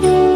you.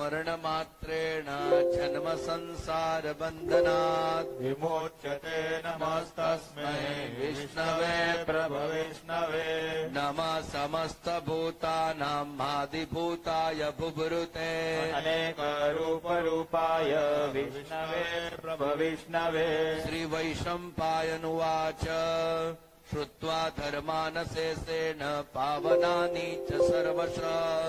स्मरणमात्रेण जन्म संसारबन्धनात् विमोच्यते नमस्तस्मै विष्णवे प्रभविष्णवे नमः समस्तभूतानां मादिभूताय बुभृते अनेकरूपरूपाय विष्णवे प्रभविष्णवे श्रीवैशम्पायनुवाच श्रुत्वा धर्मानशेषेण पावनानि च सर्वश।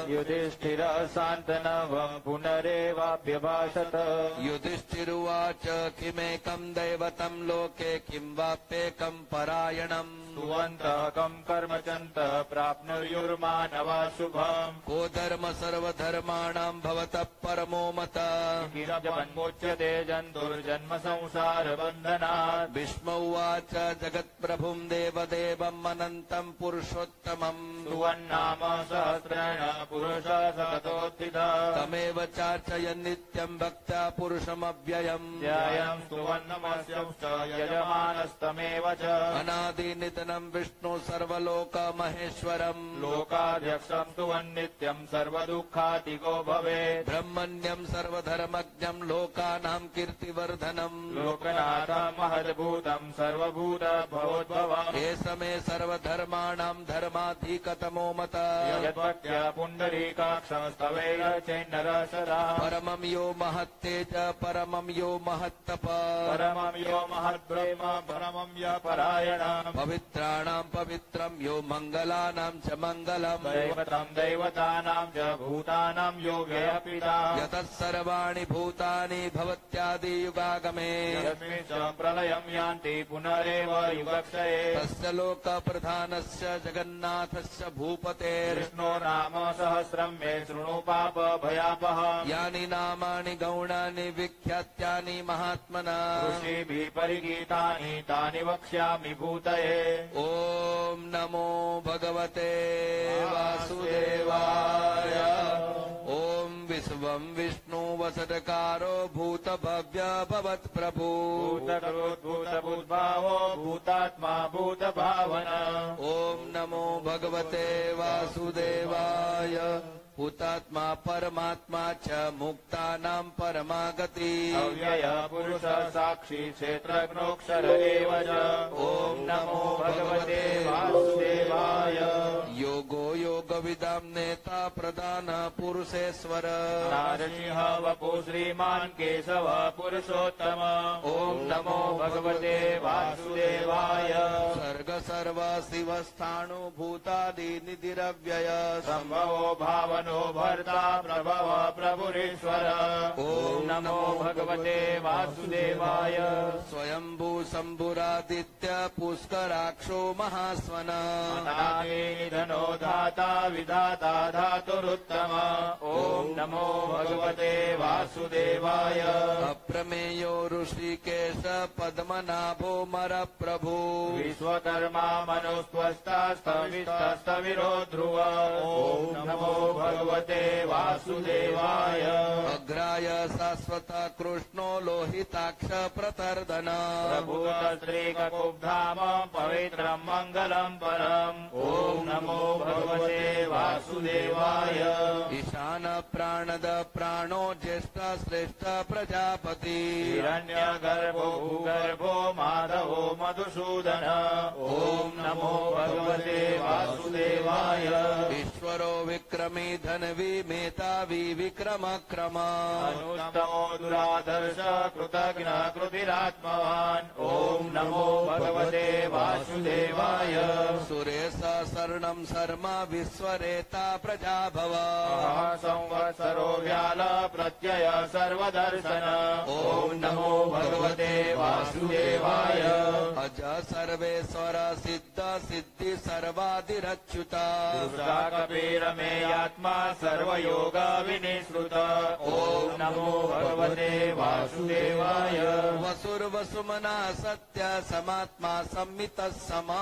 युधिष्ठिर सान्तनवम् पुनरेवाभ्यभाषत युधिष्ठिरुवाच किमेकम् दैवतम् लोके किं वाप्येकम् परायणम्। सुवन्तकम् कर्मचन्तः प्राप्नुयुर्मानवा शुभम्। को धर्म सर्वधर्माणाम् भवतः परमो मत। किरजन्मोच्यते जन्तुर्जन्म संसारबन्धनात् भीष्म उवाच जगत्प्रभुम् देवदेवम् अनन्तम् पुरुषोत्तमम्। सुवन्नाम सहस्रेण पुरुष सततोत्थिता। तमेव चार्चयन् नित्यम् भक्त्या पुरुषमव्ययम्। ध्यायम् सुवन्नमस्यंश्च यजमानस्तमेव च। अनादिनितनम् विष्णु सर्वलोकमहेश्वरम्। लोकाध्यक्षम् सुवन्नित्यम् सर्वदुःखातिको भवेत्। ब्रह्मण्यम् सर्वधर्मज्ञम् लोकानाम् कीर्तिवर्धनम्। लोकनाथम् महद्भूतम् सर्वभूत भवोद्भवम् एष मे सर्वधर्माणां धर्माधिकतमो मत यद्भक्त्या मता परमं यो महत्ते च परमं यो महद्ब्रह्म परमम् य परायणाम्। पवित्राणां पवित्रं यो मङ्गलानां च मङ्गलम्। दैवतानां च भूतानां यो वे यतः सर्वाणि भूतानि भवत्यादियुगागमे। प्रलयं यान्ति पुनरेव तस्य लोकप्रधानस्य जगन्नाथस्य भूपतेर्। कृष्णो नाम सहस्रम् मे शृणु पाप भयापः। यानि नामानि गौणानि विख्यात्यानि महात्मना। ऋषिभिः परिगीतानि तानि वक्ष्यामि भूतये। ॐ नमो भगवते वासुदेवाय। ॐ विश्वम् विष्णु वसटकारो भूतभव्य भवत्प्रभु भूतकृद्भूतभूद्भावो भूतात्मा भूतभावना ॐ नमो भगवते वासुदेवाय। हुतात्मा परमात्मा च मुक्तानाम् परमागति। अव्यय पुरुष साक्षी क्षेत्रज्ञोऽक्षर एव च। ॐ नमो भगवते वासुदेवाय। योगो योगविदाम् नेता प्रधान पुरुषेश्वर। नारसिंह वपु श्रीमान् केशव पुरुषोत्तम। ॐ नमो भगवते वासुदेवाय। सर्ग सर्व शिवस्थाणु भूतादि निधिरव्यय। सम्भवो भावनो भर्ता प्रभव प्रभुरीश्वर। ॐ नमो भगवते वासुदेवाय। स्वयम्भू शम्भुरादित्य पुष्कराक्षो महास्वन। निधनो धाता विधाता धातुरुत्तम। ॐ नमो भगवते वासुदेवाय। अप्रमेयो ऋषिकेश पद्मनाभो मर प्रभु विश्वकर्मा मनुस्त्वस्तास्तविस्तविरो ध्रुव। ॐ नमो भगवते वासुदेवाय। अग्राय शाश्वत कृष्णो लोहिताक्ष प्रतर्दन। प्रभूतश्रीकुब्धाम पवित्रम् मङ्गलम् परम्। ॐ नमो भगवते वासुदेवाय। ईशान प्राणद प्राणो ज्येष्ठ श्रेष्ठ प्रजापति। हिरण्यगर्भो भूगर्भो माधवो मधुसूदन। ॐ नमो भगवते वासुदेवाय। ईश्वरो विक्रमी धनवी मेधावी विक्रम क्रम अनुत्तमो दुरादर्श कृतघ्न कृतिरात्मवान्। ॐ नमो भगवते वासुदेवाय। सुरेश शरणं शर्म विश्वरेता प्रजा भव। संवत्सरो व्याल प्रत्यय सर्वदर्शन। ॐ नमो भगवते वासुदेवाय। अज सर्वेश्वर सिद्ध सिद्धि सर्वादिरच्युत कबीरमेयात्मा सर्वयोग विनिश्रुत ॐ नमो भगवते वासुदेवाय। वसुर्वसुमना सत्य समात्मा संमित समा।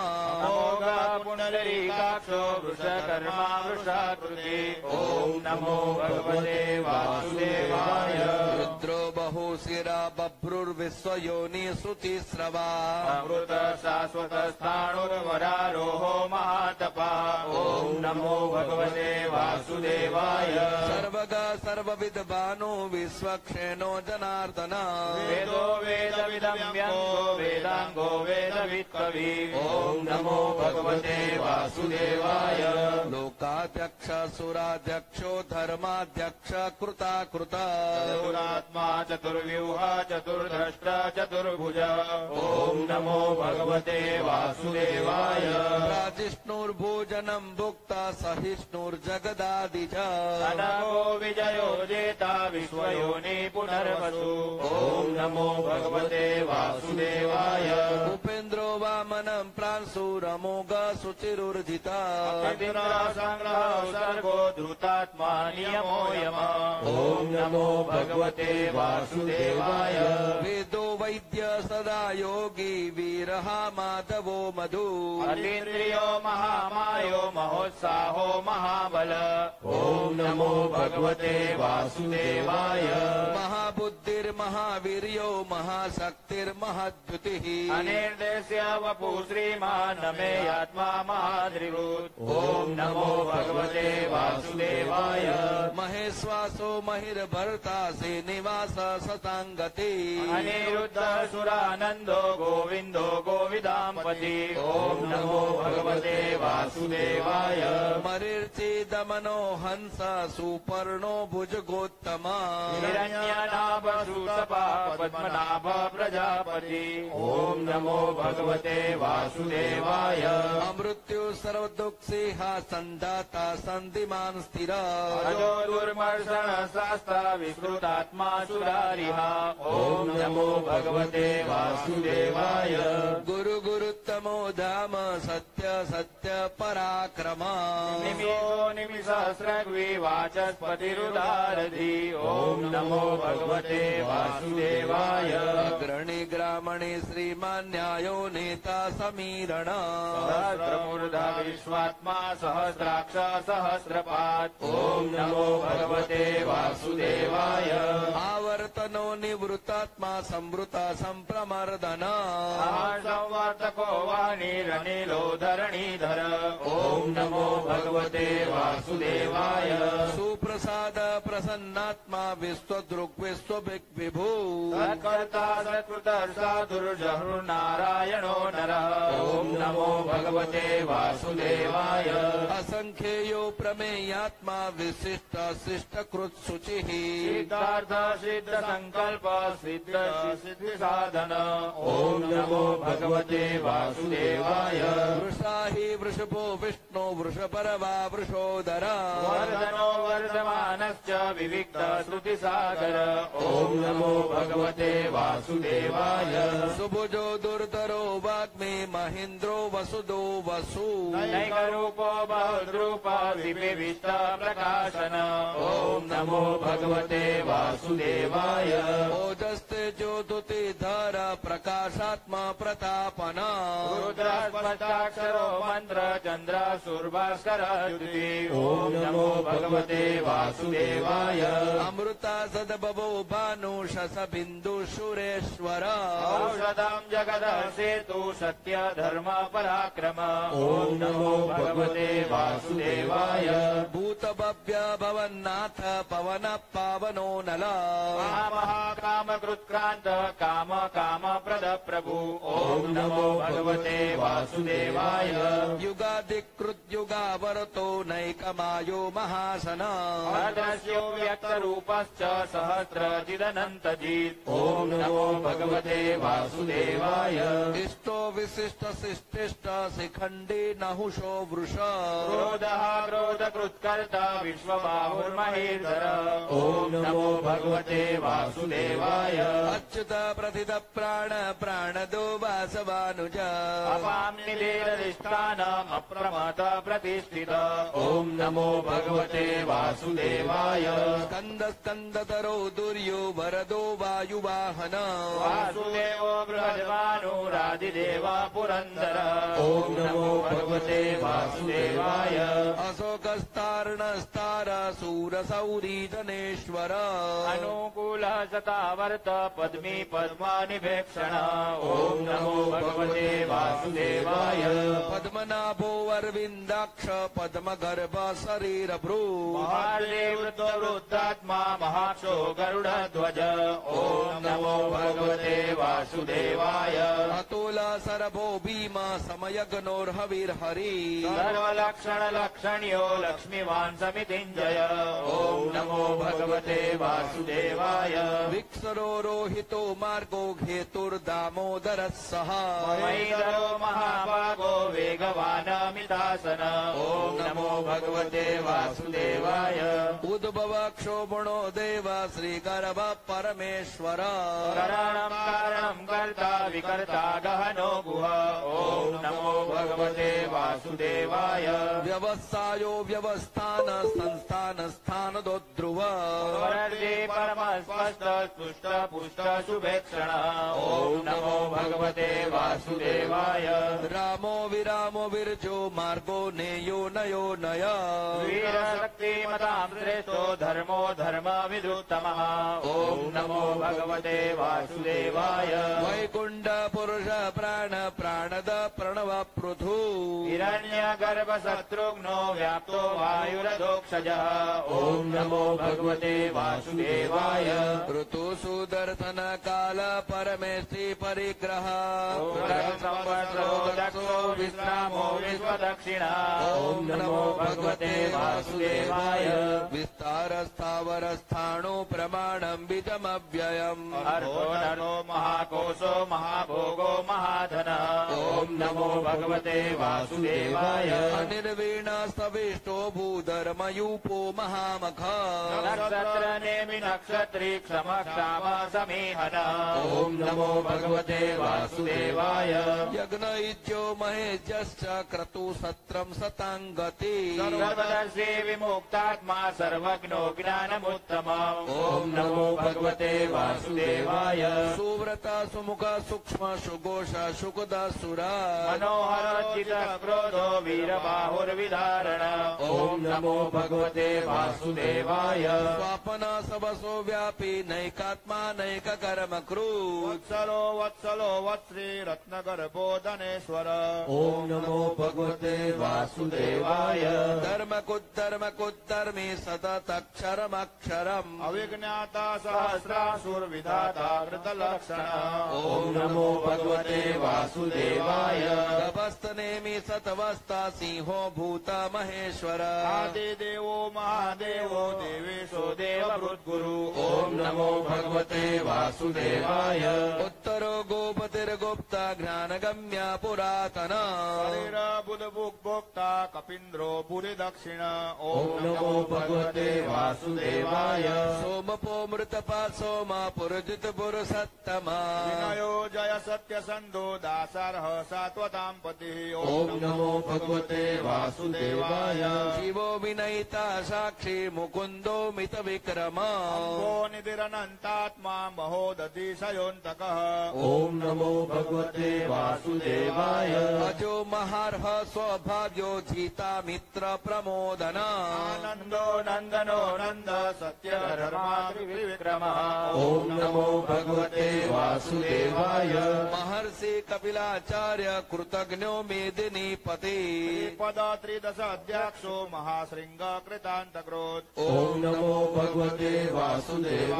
पुनरीकाक्षो वृषकर्मा वृषाकृति ॐ नमो भगवते वासुदेवाय। रुद्रो बहु शिरा बभ्रुर्विश्वयोनि श्रुतिस्रवा अमृत शाश्वत स्थाणुर्वरारोहो महातपा। ॐ नमो भगवते वासुदेवाय। सर्वग सर्वविद्भानो विश्वक्षेणो जनार्दन। वेदो वेदविदम्यङ्गो वेदाङ्गो वेदवित्कवि। ॐ नमो भगवते वासुदेवाय। लोकाध्यक्ष सुराध्यक्षो धर्माध्यक्ष कृता कृत। चतुरात्मा चतुर्व्यूह चतुर्धष्ट चतुर्भुज। ॐ नमो भगवते वासुदेवाय। प्राजिष्णुर्भोजनम् भुक्ता सहिष्णुर्जगदादिज अनगो विजयो जेता विश्वयोनि पुनर्वसु। ॐ नमो भगवते वासुदेवाय। उपेन्द्रो वामनम् प्रांशुरमोघ शुचिरुर्जिता सर्गो धृतात्मा नियमो यम। ॐ नमो भगवते वासुदेवाय। वेदो वैद्य सदा योगी वीरः माधवो मधु अतीन्द्रियो महामायो महोत्साहो महाबल। ॐ नमो भगवते वासुदेवाय। महाबुद्धिर्महावीर्यो महाशक्तिर्महाद्युतिः। अनिर्देश्य वपु श्रीमान् मे आत्मा महाद्रिवृत्। ॐ नमो भगवते वासुदेवाय। महेश्वासो महिर्भर्ता श्रीनिवास सताङ्गति। अनिरुद्ध सुरानन्दो गोविन्दो गोविदाम्पति ॐ नमो भगवते वासुदेवाय। मरिर्चिदमनो हंस सुपर्णो भुजगोत्तमा हिरण्यनाभ सुतपा पद्मनाभ प्रजापति ॐ नमो भगवते वासुदेवाय। अमृत्यु सर्वदुःखिः सन्दाता सन्धिमान् स्थिर शास्त्र विकृतात्मा सुरारिः ॐ नमो भगवते वासुदेवाय। गुरु गुरुत्तमो धाम सत्य सत्य पराक्रम। निमिषो वाचस्पतिरुदारधि। ॐ नमो भगवते वासुदेवाय। अग्रणी ग्रामणे श्रीमान्यायो नेता समीरण। सहस्रमूर्धा विश्वात्मा सहस्राक्ष सहस्रपात् ॐ नमो भगवते वासुदेवाय आवर्तनो निवृत्तात्मा संवृता सम्प्रमर्दन संवर्तको वाणीरनिलो धरणीधर ॐ नमो भगवते वासुदेवाय। सुप्रसाद प्रसन्नात्मा विश्वदृग्विश्वविभू सत्कर्ता सत्कृतर्ता दुर्जहुर्नारायणो नरः। ॐ नमो भगवते वासुदेवाय। असङ्ख्येयो प्रमेयात्मा विशिष्ट शुचिः सिद्धार्थ सिद्ध संकल्प सिद्ध सिद्धि साधन ॐ नमो भगवते वासुदेवाय। वृषा हि वृषभो विष्णु वृषपरवा वृषोदर। वर्धनो वर्धमानश्च विविक्त श्रुतिसागर। ॐ नमो भगवते वासुदेवाय। सुभुजो वाग्मे महेन्द्रो वसुदो वसु। नैकरूपो बहुद्रूप विविष्ट प्रकाशन। ॐ नमो भगवते वासुदेवाय। ओजस्ते ज्योतुति धर प्रकाशात्मा प्रतापन। मन्त्र चन्द्र ॐ नमो भगवते वासुदेवाय। अमृता सदबभो भानु शस बिन्दु सुरेश्वर। औषधम् जगद सेतु सत्य धर्म पराक्रम ॐ नमो भगवते वासुदेवाय। भूतभव्य भवन्नाथ पवन पावनो नल। महाकामकृत्क्रान्त काम काम प्रद प्रभु ॐ नमो भगवते वासुदेवाय। युगाधिकृद्युगावरतो नैकमायो महासन। अदस्यो व्यक्तरूपश्च सहस्रचिदनन्तजित् ॐ नमो भगवते वासुदेवाय इष्टो विशिष्ट शिष्टिष्ट शिखण्डी नहुषो वृष। क्रोधः क्रोधकृत्कर्ता विश्वबाहुर्महेश्वर। ॐ नमो भगवते वासुदेवाय। अच्युत प्रथित प्राण प्राणदो वासवानुज। अप्रमत प्रतिष्ठित। ॐ नमो भगवते वासुदेवाय। स्कन्द स्कन्दतरो दुर्यो वरदो वायुवाहन। वासुदेवो बृहद्वानुरादिदेव पुरन्दर। ॐ नमो भगवते वासुदेवाय। अशोकस्तार्णस्तारसूरसौरीजनेश्वर अनुकूलः सतावर्त पद्मी पद्मानिभेक्षण। ॐ नमो भगवते वासुदेवाय। पद्मनाभो अरविन्दाक्ष पद्मगर्भ शरीरभ्रू महार्ये वृद्धवृद्धात्मा महाक्षो गरुडध्वज। ॐ नमो भगवते वासुदेवाय अतुला सरभो भीमा समयग्नोर्हविर्हरि सर्वलक्षणलक्षण्यो लक्ष्मीवान् समितिञ्जय। ॐ नमो भगवते वासुदेवाय। विक्सरो रोहितो मार्गो घेतुर्दामोदरः सः मयिधरो महाभागो वेगवानमितासन। ॐ नमो भगवते वासुदेवाय। उद्भव क्षोभणो देव श्रीगर्भ परमेश्वर। कारणम् कर्ता विकर्ता गहनो गुह। ॐ नमो भगवते वासुदेवाय। व्यवसायो व्यवस्थान संस्थान स्थान ध्रुव वरदे तुष्ट पुष्ट शुभेक्षण ॐ नमो भगवते वासुदेवाय। रामो विरामो विरजो मार्गो नेयो नयो नय। वीरशक्तिमताम् श्रेष्ठो धर्मो धर्म विदुत्तमः ॐ नमो भगवते वासुदेवाय। वैकुण्ड पुरुष प्राण प्राणद प्रणव पृथु हिरण्यगर्भशत्रुघ्नो व्याप्तो वायुरधोक्षजः ॐ नमो भगवते वासुदेवाय ऋतु सुदर्शन काल परमेष्टि परिग्रह संवत्सरो दक्षो विश्रामो विश्वदक्षिणा। ॐ नमो भगवते वासुदेवाय। विस्तार स्थावर स्थाणु प्रमाणम् बीजमव्ययम् अर्धो नरो महाकोशो महाभोगो महाधन। ॐ नमो भगवते वासुदेवाय। अनिर्वीण सविष्टो भूधर्मयूपो महामख। नक्षत्र नेमि नक्षत्री क्षम ॐ नमो भगवते वासुदेवाय। यज्ञ इज्यो महेज्यश्च क्रतु सत्रम् सताङ्गति सर्वदर्शी विमुक्तात्मा सर्वज्ञो ज्ञानमुत्तम ॐ नमो भगवते वासुदेवाय। सुव्रत सुमुख सूक्ष्म सुघोष सुखद सुरा। मनोहर चित क्रोधो वीरबाहुर्विधारण ॐ नमो भगवते वासुदेवाय। स्वापन सबसो व्यापी नैकात्मा नैक कर्म कृत् वत्सलो वत्सलो वत्सली रत्नगर्भोदनेश्वर ॐ नमो भगवते वासुदेवाय। धर्म कुद्धर्म कुद्धर्मी सततक्षरमक्षरम्। अविज्ञाता सहस्रासुरविधाता कृतलक्षण। ॐ नमो भगवते वासुदेवाय। गभस्तनेमि सतवस्ता सिंहो भूत महेश्वर। आदिदेवो महादेवो देवेशो देवभृद्गुरु। ॐ नमो भगवते वासुदेवाय। उत्तरो गोपतिर्गुप्ता ज्ञानगम्य पुरातन। बुधभुक्भोक्ता कपीन्द्रो पुरी दक्षिण ॐ नमो भगवते वासुदेवाय। सोमपो मृतपा सोम पुरजित पुरुषत्तमा विनयो जय सत्य सन्धो दासारः सात्वतां पतिः। ॐ नमो भगवते वासुदेवाय। शिवो विनयिता साक्षी मुकुन्दो मित विक्रम निधिरनन्तात्मा महोदधिशयोऽन्तकः ॐ नमो भगवते वासुदेवाय। अजो महार्ह स्वभाव्यो जिता मित्र प्रमोदन आनन्दो नन्दनो नन्द सत्य धर्मात्रिविक्रमः ॐ नमो भगवते वासुदेवाय। महर्षि कपिलाचार्य कृतज्ञो मेदिनी पते पद त्रिदश अध्याक्षो महाशृङ्ग कृतान्तक्रोत् ॐ नमो भगवते वासुदेवाय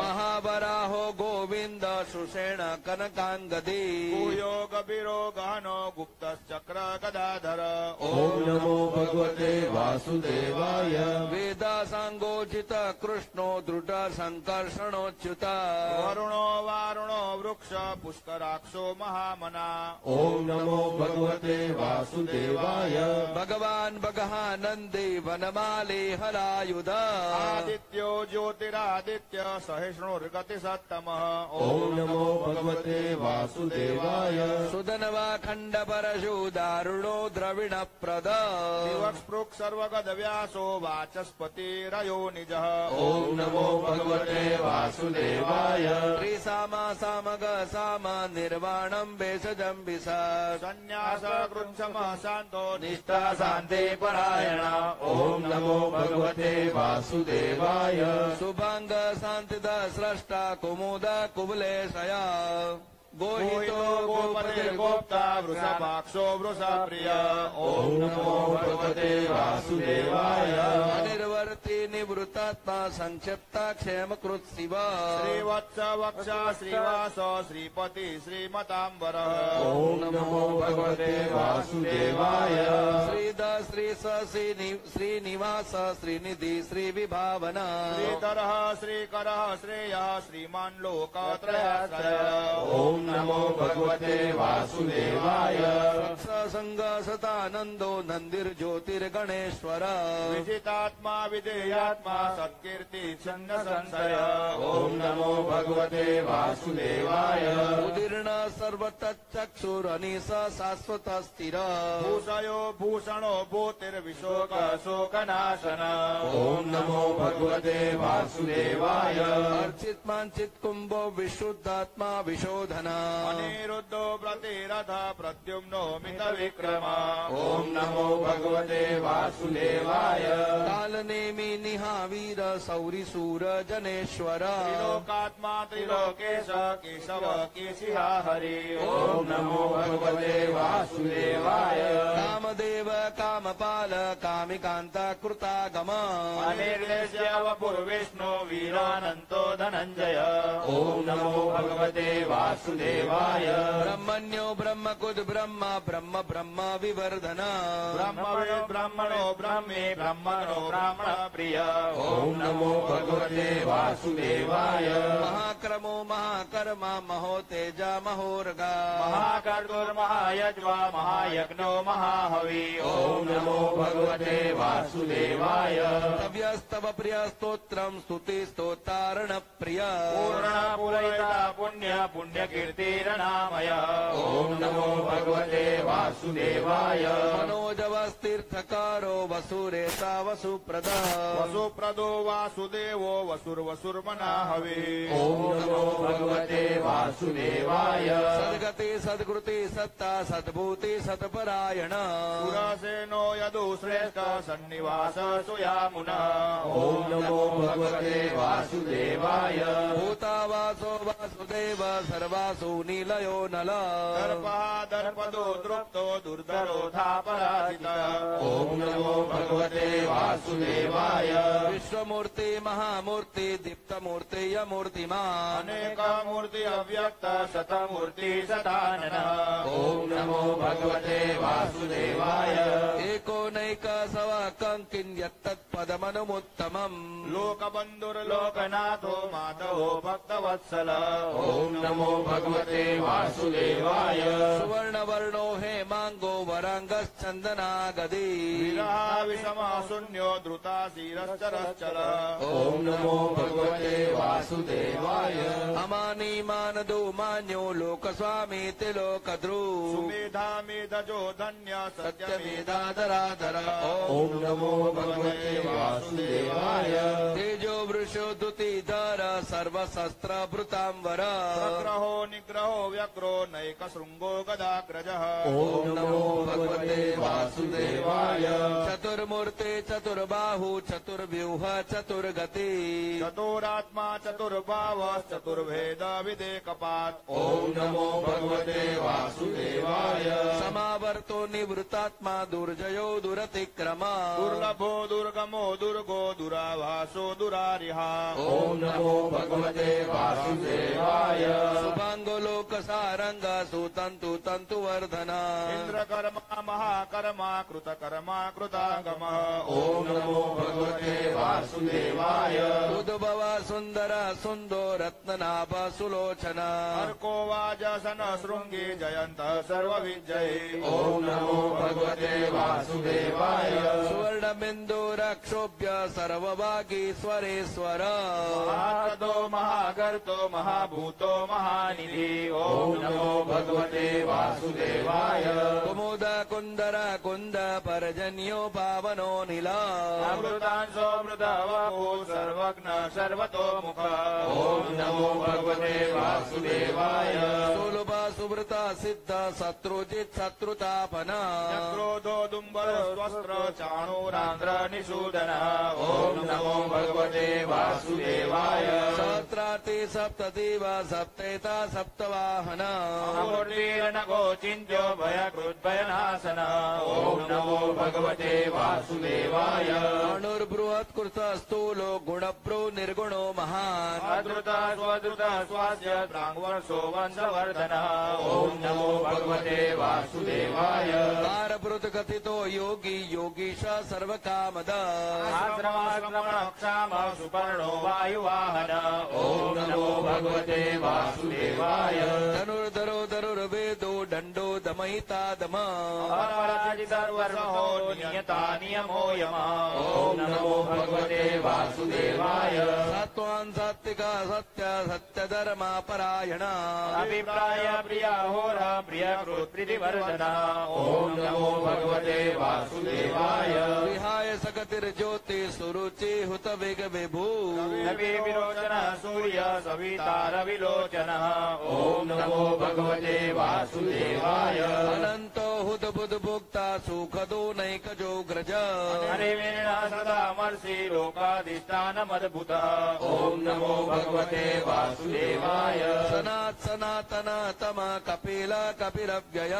महावराहो गोविन्द सुषेण कनकाङ्गदे। भूयो गभीरो गहनो गुप्तश्चक्र गदाधर ॐ नमो भगवते वासुदेवाय। वेदासाङ्गोचित कृष्णो दृढ सङ्कर्षणोच्युत वरुणो वारुणो वृक्ष पुष्कराक्षो महामना। ॐ नमो भगवते वासुदेवाय। भगवान् भगहानन्दे वनमाले हरायुध। आदित्यो ज्योतिरादित्य सहिष्णुर्गतिसत्तमः ॐ ॐ नमो भगवते वासुदेवाय। सुधनवाखण्ड परशु दारुणो द्रविण प्रद दिवक्स्पृक् सर्वगदव्यासो वाचस्पतिरयो निजः ॐ नमो भगवते वासुदेवाय। त्रिसामा सामग साम निर्वाणम् भेषजम् विसा। सन्न्यास कृच्छमः शान्तो निष्ठा शान्ति परायण। ॐ नमो भगवते वासुदेवाय। शुभाङ्ग शान्तिद स्रष्टा कुमुद कुबलेशया गोहितो गोपतिर्गोप्ता वृषभाक्षो वृषप्रिय ॐ नमो भगवते वासुदेवाय अनिर्वर्ति निवृत्तात्मा संक्षिप्ता क्षेमकृत् शिव श्रीवत्स वक्षा श्रीवास श्रीपति श्रीमताम्बरः ॐ नमो भगवते वासुदेवाय श्रीद श्री स श्रीनि- श्रीनिवास श्रीनिधि श्रीविभावना श्रीधरः श्रीकरः श्रेयः श्रीमान् लोकत्रयाश्रय ॐ नमो भगवते वासुदेवाय। सत्सङ्ग सतानन्दो नन्दिर्ज्योतिर्गणेश्वर। विजितात्मा विधेयात्मा सत्कीर्ति छन्द संशय ॐ नमो भगवते वासुदेवाय। उदीर्ण सर्वतच्चक्षुरनिश शाश्वत स्थिर भूषयो भूषणो भूतिर्विशोक शोकनाशन। ॐ नमो भगवते वासुदेवाय। अर्चित माञ्चित् कुम्भो विशुद्धात्मा विशोधना। अनिरुद्धो प्रतिरथ प्रद्युम्नो मित विक्रम ॐ नमो भगवते वासुदेवाय। कालनेमि निहावीर सौरिसूर जनेश्वर। त्रिलोकात्मा त्रिलोकेश केशव केशिहा हरि। ॐ नमो भगवते वासुदेवाय। कामदेव कामपाल कामिकान्ता कृतागम। अनिर्देश्य वपुर्विष्णु वीरानन्तो धनञ्जय। ॐ नमो भगवते वासुदेवाय ब्रह्मण्यो ब्रह्मकुद ब्रह्म ब्रह्म ब्रह्म विवर्धन। ब्रह्मणे ब्रह्मणो ब्रह्मे ब्रह्मणो ब्राह्मण प्रिय ॐ नमो भगवते वासुदेवाय। महाक्रमो महाकर्म महो तेज महोर्गा। महाकर्दुर्महायज्वा महायज्ञो महाहवि। ॐ नमो भगवते वासुदेवाय। तव्यस्तव प्रिय स्तोत्रम् स्तुति स्तोतारण प्रिय पूर्ण पूरयिता पुण्य पुण्यकीर्तिरनामय ॐ नमो भगवते वासुदेवाय। मनोजवस्तीर्थकारो वसुरेता वसुप्रद। वसुप्रदो वासुदेवो वसुर्वसुर्मना हवे। ॐ नमो भगवते वासुदेवाय। सद्गति सद्कृति सत्ता सद्भूति सत्परायण। सुरसेनो यदु श्रेष्ठ सन्निवास सुयामुना। ॐ नमो भगवते वासुदेवाय। भूतावासो वासुदेव सर्वासु नीलयो नल। दर्पः दर्पदो दृप्तो दुर्धरोधापराजित ॐ नमो भगवते वासुदेवाय। विश्वमूर्ति महामूर्ति दीप्तमूर्ति यमूर्तिमान्। अनेक मूर्ति अव्यक्त शतमूर्ति शतानन। ॐ नमो भगवते वासुदेवाय। एकोनैक सव कङ्किन्यत्तत्पदमनुमुत्तमम् लोकबन्धुर्लोकनाथो माधवो भक्तवत्सल। ॐ नमो भगवते वासुदेवाय। सुवर्णवर्णो हेमाङ्गो वराङ्गश्चन्दनागदी। विरहा विषमा शून्यो द्रुता शिरश्चरश्चल ॐ नमो भगवते वासुदेवाय। अमानी मानदो मान्यो लोकस्वामी तिलोकद्रु सुमेधा मेधजो धन्य सत्यमेधाधराधर। ॐ नमो भगवते वासुदेवाय। तेजो वृषो दुतिधर सर्वशस्त्रभृताम्बर प्रग्रहो निग्रहो व्यग्रो नैक शृङ्गो गदाग्रजः। ॐ नमो भगवते वासुदेवाय। चतुर्मूर्ते चतुर्बाहु चतुर्व्यूह चतुर्गति। चतुरात्मा चतुर्भावश्चतुर्भेद विदेकपात् ओम नमो भगवते वासुदेवाय। समावर्तो निवृत्तात्मा दुर्जयो दुरतिक्रम। दुर्लभो दुर्गमो दुर्गो दुराभासो दुरारिहा। ॐ नमो भगवते वासुदेवाय देवाय। सुतन्तु तन्तुवर्धना। इन्द्रकर्मा महाकर्मा कृतकर्मा कृतागमः। ॐ नमो भगवते वासुदेवाय। उद्भव सुन्दर सुन्दो रत्ननाभ रत्ननाभुलोचन अर्को वाजसन शृङ्गे जयन्त सर्वविजये। ॐ नमो भगवते वासुदेवाय। सुवर्णबिन्दु रक्षोभ्य सर्वभागेश्वरेश्वर। हारदो महागर्तो महा महाभूतो महानिधि। ॐ नमो भगवते वासुदेवाय। कुमुद कुंदर कुंद परजन्यो पावनो नीला। अमृतांशो मृतवपु सर्वज्ञ सर्वतो मुख। ॐ नमो भगवते वासुदेवाय। सुलभ सुवृत सिद्ध शत्रुजित शत्रुतापन। क्रोधो दुम्बर स्वस्त्र चाणूरान्ध्र निषूदन। ॐ नमो भगवते वासुदेवाय। सहस्रार्ति सप्तदिव सप्तेता सप्तवाहन। अमूर्तीर्णको चिन्त्यो भयकृद्भयनाशन। ॐ नमो भगवते वासुदेवाय। अणुर्बृहत् कृत स्थूलो गुणभ्रो निर्गुणो महान्। अद्रुत स्वद्रुत स्वास्य प्राङ्वर्षो वंशवर्धन। ॐ नमो भगवते वासुदेवाय। कारभृत कथितो योगी योगीश सर्वकामद। आश्रमाश्रमण क्षाम सुपर्णो वायुवाहन। ॐ नमो भगवते वासुदेवाय। धनुर्धरो धनुर्वेदो दण्डो दमयिता दम। अपराजित नियता नियमो यम ॐ नमो भगवते वासुदेवाय। सत्त्वान् सात्विका सत्य सत्यधर्मा परायण अभिप्राय प्रिया होर प्रिय कृत्प्रीतिवर्धन ॐ नमो भगवते वासुदेवाय। विहाय सकतिर्ज्योति सुरुचि हुत वेग विभू। नवी विलोचन सूर्य सविता रविलोचन। ॐ नमो भगवते वासुदेवाय अनन्तो हुत बुध भोक्ता सुखदो नैकजो ग्रज। हरिवीण सदा मर्षि लोकाधिष्ठान मद्भुत ॐ नमो भगवते वासुदेवाय। सनात् सनातन तम कपिल कपिरव्यय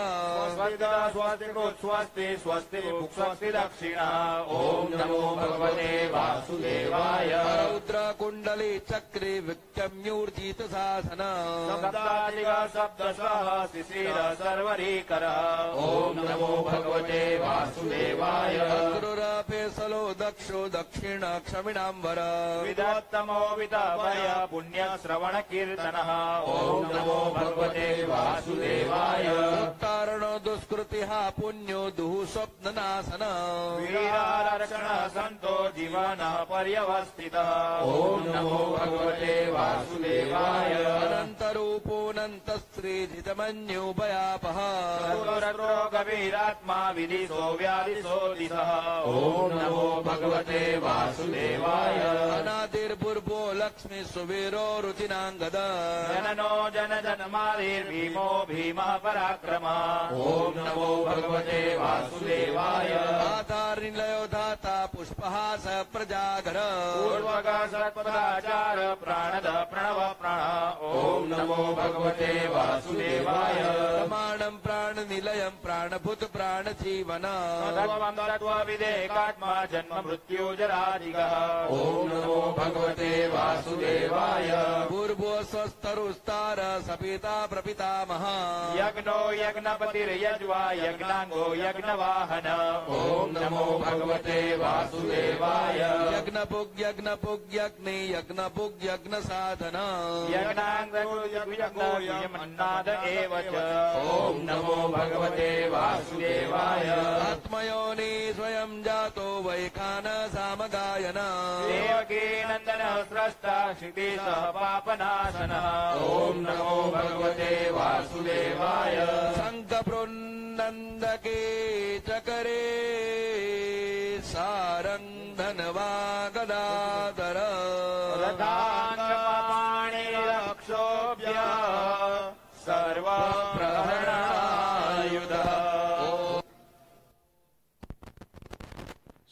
स्वस्ति स्वस्ति कृत् स्वस्ति स्वस्ति दक्षिणा। ॐ नमो भगवते वासुदेवाय। रौद्र कुण्डली चक्रे विक्रम्यूर्जित साधन सप्ताधिक सप्तशः शिशिर। सर्वरीकर। ॐ नमो भगवते वासुदेवाय। गुरुरपेसलो दक्षो दक्षिण क्षमिणाम्बर विदत्तमो विदभय पुण्य श्रवण कीर्तनः ॐ नमो भगवते वासुदेवाय। उत्तारणो दुष्कृतिः पुण्यो दुः स्वप्ननाशन। वीरारक्षण सन्तो जीवन पर्यवस्थितः। ॐ नमो भगवते वासुदेवाय। अनन्तरूपोऽनन्तस्त्रीजितमन्युभयापः चतुरत्रो गभीरात्मा विदिशो ॐ नमो भगवते वासुदेवाय। अनादिर्भुर्भो लक्ष्मी सुवीरो रुचिनाङ्गद। जननो जन जन्मादिर्भीमो भीमः पराक्रमः। ॐ नमो भगवते वासुदेवाय। आधारिनिलयो धाता पुष्पहास प्रजागर। पूर्वग सत्पदाचार प्राणद प्रणव प्राण। ॐ नमो भगवते वासुदेवाय। प्रमाणम् प्राणनिलयम् प्राणभूत प्राणजीवन तत्त्वविदेकात्मा जन्म मृत्यु जराधिकः ॐ नमो भगवते वासुदेवाय। पूर्वो स्वस्तरुस्तार सपिता प्रपितामह यज्ञो यज्ञपतिर्यज्वा यज्ञाङ्गो यज्ञवाहन। ॐ नमो भगवते वासुदेवाय। यज्ञपुग्यज्ञपुग्यग्नि यज्ञपुग्यज्ञ साधन यज्ञाङ्गोयमन्नाद एव च। ॐ नमो भगवते वासुदेवाय। आत्मयोनि स्वयं जातो वैखान सामगायन देवकी नन्दन स्रष्टा क्षितिशः पापनाशनः। ॐ नमो भगवते वासुदेवाय। शङ्खपृन्नन्दके चकरे सारम् धनवा गदाधर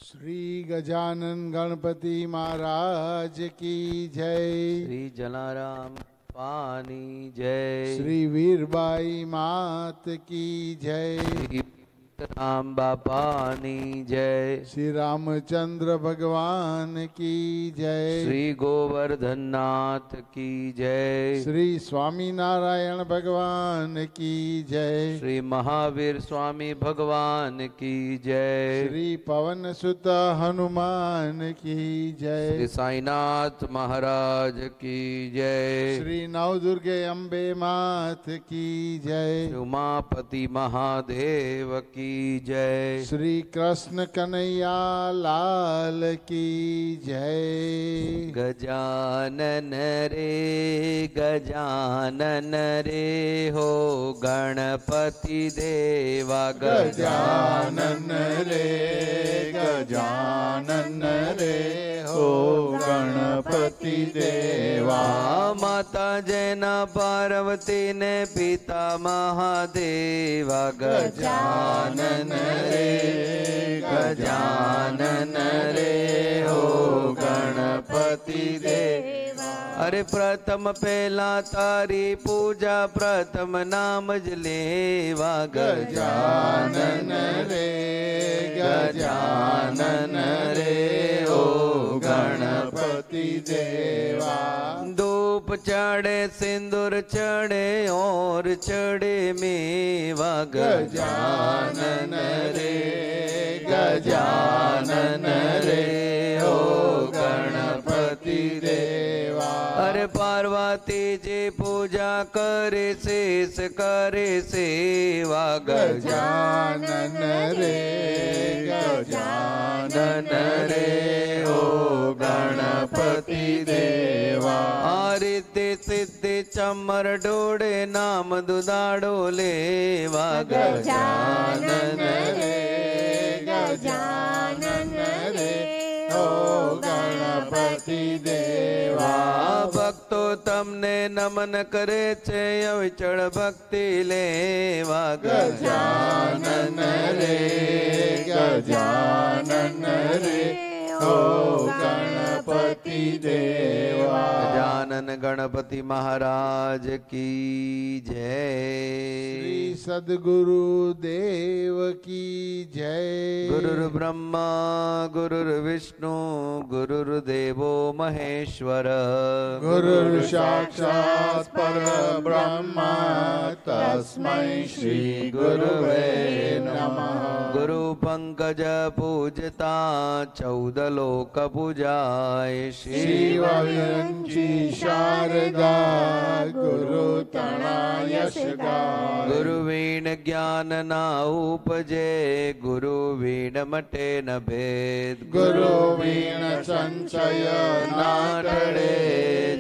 श्री गजानन गणपति महाराज की जय। श्री जलाराम पानी जय। श्री वीरबाई मात की जय। राम बापानी जय। श्री रामचंद्र भगवान की जय। श्री गोवर्धन नाथ की जय। श्री स्वामी नारायण भगवान की जय। श्री महावीर स्वामी भगवान की जय। श्री पवन सुत हनुमान की जय। श्री साईनाथ महाराज की जय। श्री नव दुर्गे अम्बे मात की जय। उमापति महादेव की की जय। श्री कृष्ण कन्हैया लाल की जय। गजानन रे गजानन रे हो गणपति देवा गजानन रे गजानन रे हो गणपति देवा। माता जैना पार्वती ने पिता महादेवा गजान गजानन रे गजानन रे हो गणपति देव। अरे प्रथम पहला तारी पूजा, प्रथम नाम जलेवा। गजानन रे गजानन रे ओ गणपति देवा। दो धूप चढ़े सिंदूर चढ़े और चढ़े मेवा गजानन रे गजानन रे ओ गणप देवा। अरे पार्वती जी पूजा करे शेष करे सेवा गजानन रे गजानन रे ओ गणपति देवा। आरित्य सिद्धि चमर डोड़े नाम दुदाड़ो लेवा। गजानन रे गजानन દેવા. ભક્તો તમને નમન કરે છે અવિચળ ભક્તિ લેવા. ગજાનન રે ગજાનન રે ઓ ગણપતિ. शक्ति देवा। गजानन गणपति महाराज की जय। श्री सदगुरु देव की जय। गुरुर् ब्रह्मा गुरुर्विष्णु गुरुर्देवो महेश्वर। गुरु साक्षात् पर ब्रह्मा तस्म श्री गुरु नमः। गुरु पंकज पूजता चौदलोक पूजा शिवविरञ्ची शारदा गुरु गुरुतणायशदा गुरुवीण ज्ञान ना उपजे गुरुवीण मटे न भेद। गुरुवीण संशय नाटडे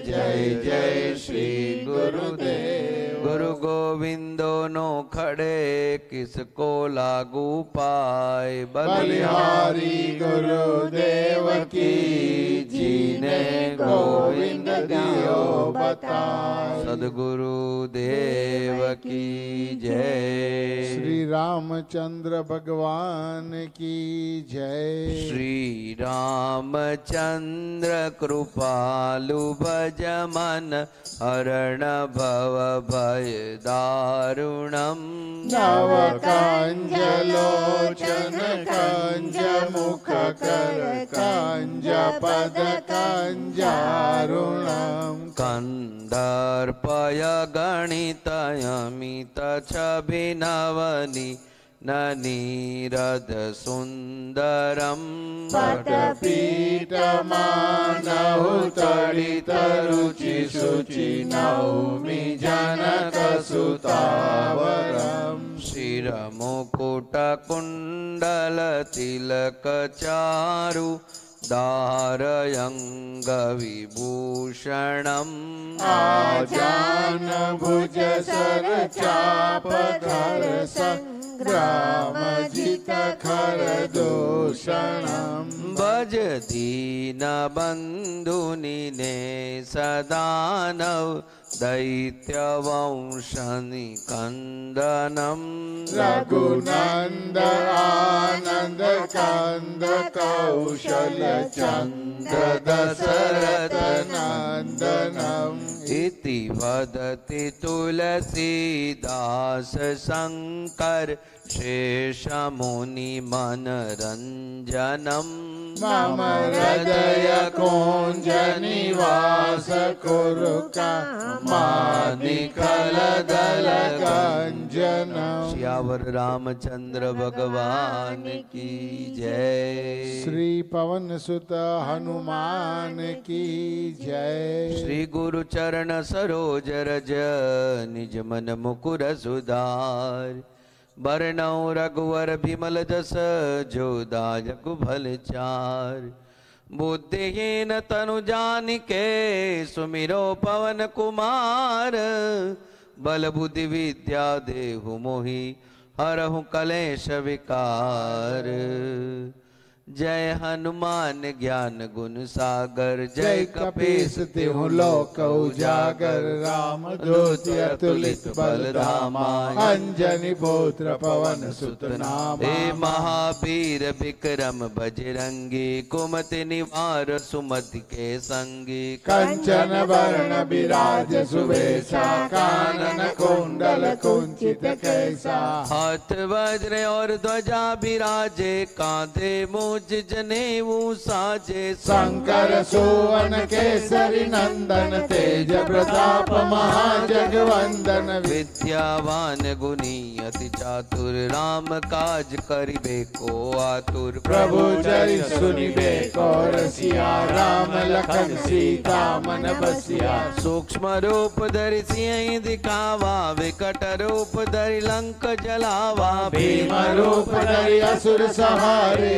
जय जय श्री गुरुदेव। गुरु गोविंदो नो खड़े किसको लागू पाए बलिहारी गुरुदेव की जी। जी ने गोविंद दियो बताई सदगुरु देव की जय। श्री रामचंद्र भगवान की जय। श्री रामचंद्र कृपालु भज मन हरण भव भय दारुणम। नव कांजलोचन कांज मुख कर कांज पद ञ्जारु कन्दर्पय गणितयमित छभिनवनि न निरद सुन्दरं गणितरुचि शुचि नौमि जन शिरमुकुटकुण्डलतिलकचारु ગણિતયમિત છભિનવની નનીરદ સુંદરમ પટપીઠમાનૌતડિત दैत्यवंशनिकन्दनं रघुनन्द आनन्दकान्दकौशलचन्द्रदशरथनन्दनम् इति वदति तुलसीदासशङ्कर शेषमुनिमनरञ्जनम् मम हृदय कुञ्ज निवास कुरु मानिकलदल गञ्जनम् श्यावर रामचंद्र भगवान की जय। श्री पवन सुत हनुमान की जय। श्री गुरु चरण सरोज रज निज मन मुकुर सुधार बरनौ रघुवर बिमल जस, जो दायक भल चार। बुद्धिहीन तनु जानिके सुमिरो पवन कुमार। बल बुद्धि विद्या देहु मोहि, हरहु कलेश विकार। जय हनुमान ज्ञान गुण सागर जय कपीस तिहु लोक उजागर राम दूत अतुलित बल धामा अंजनी पुत्र पवन सुत नामा। हे महावीर विक्रम बजरंगी कुमति निवार सुमति के संगी। कंचन वर्ण विराज सुवेशा कानन कुंडल कुंचित कैसा हाथ वज्र और ध्वजा विराजे कांधे मूज जनेऊ साजे शंकर सुवन केसरी नंदन तेज प्रताप महाजगवंदन। विद्यावान गुणी अति चातुर राम काज करिबे को आतुर प्रभु चरि सुनिबे कौर सिया राम लखन सीता मन बसिया। सूक्ष्म रूप धरि सिंह दिखावा विकट रूप धरि लंक जलावा। भीम रूप धरि असुर सहारे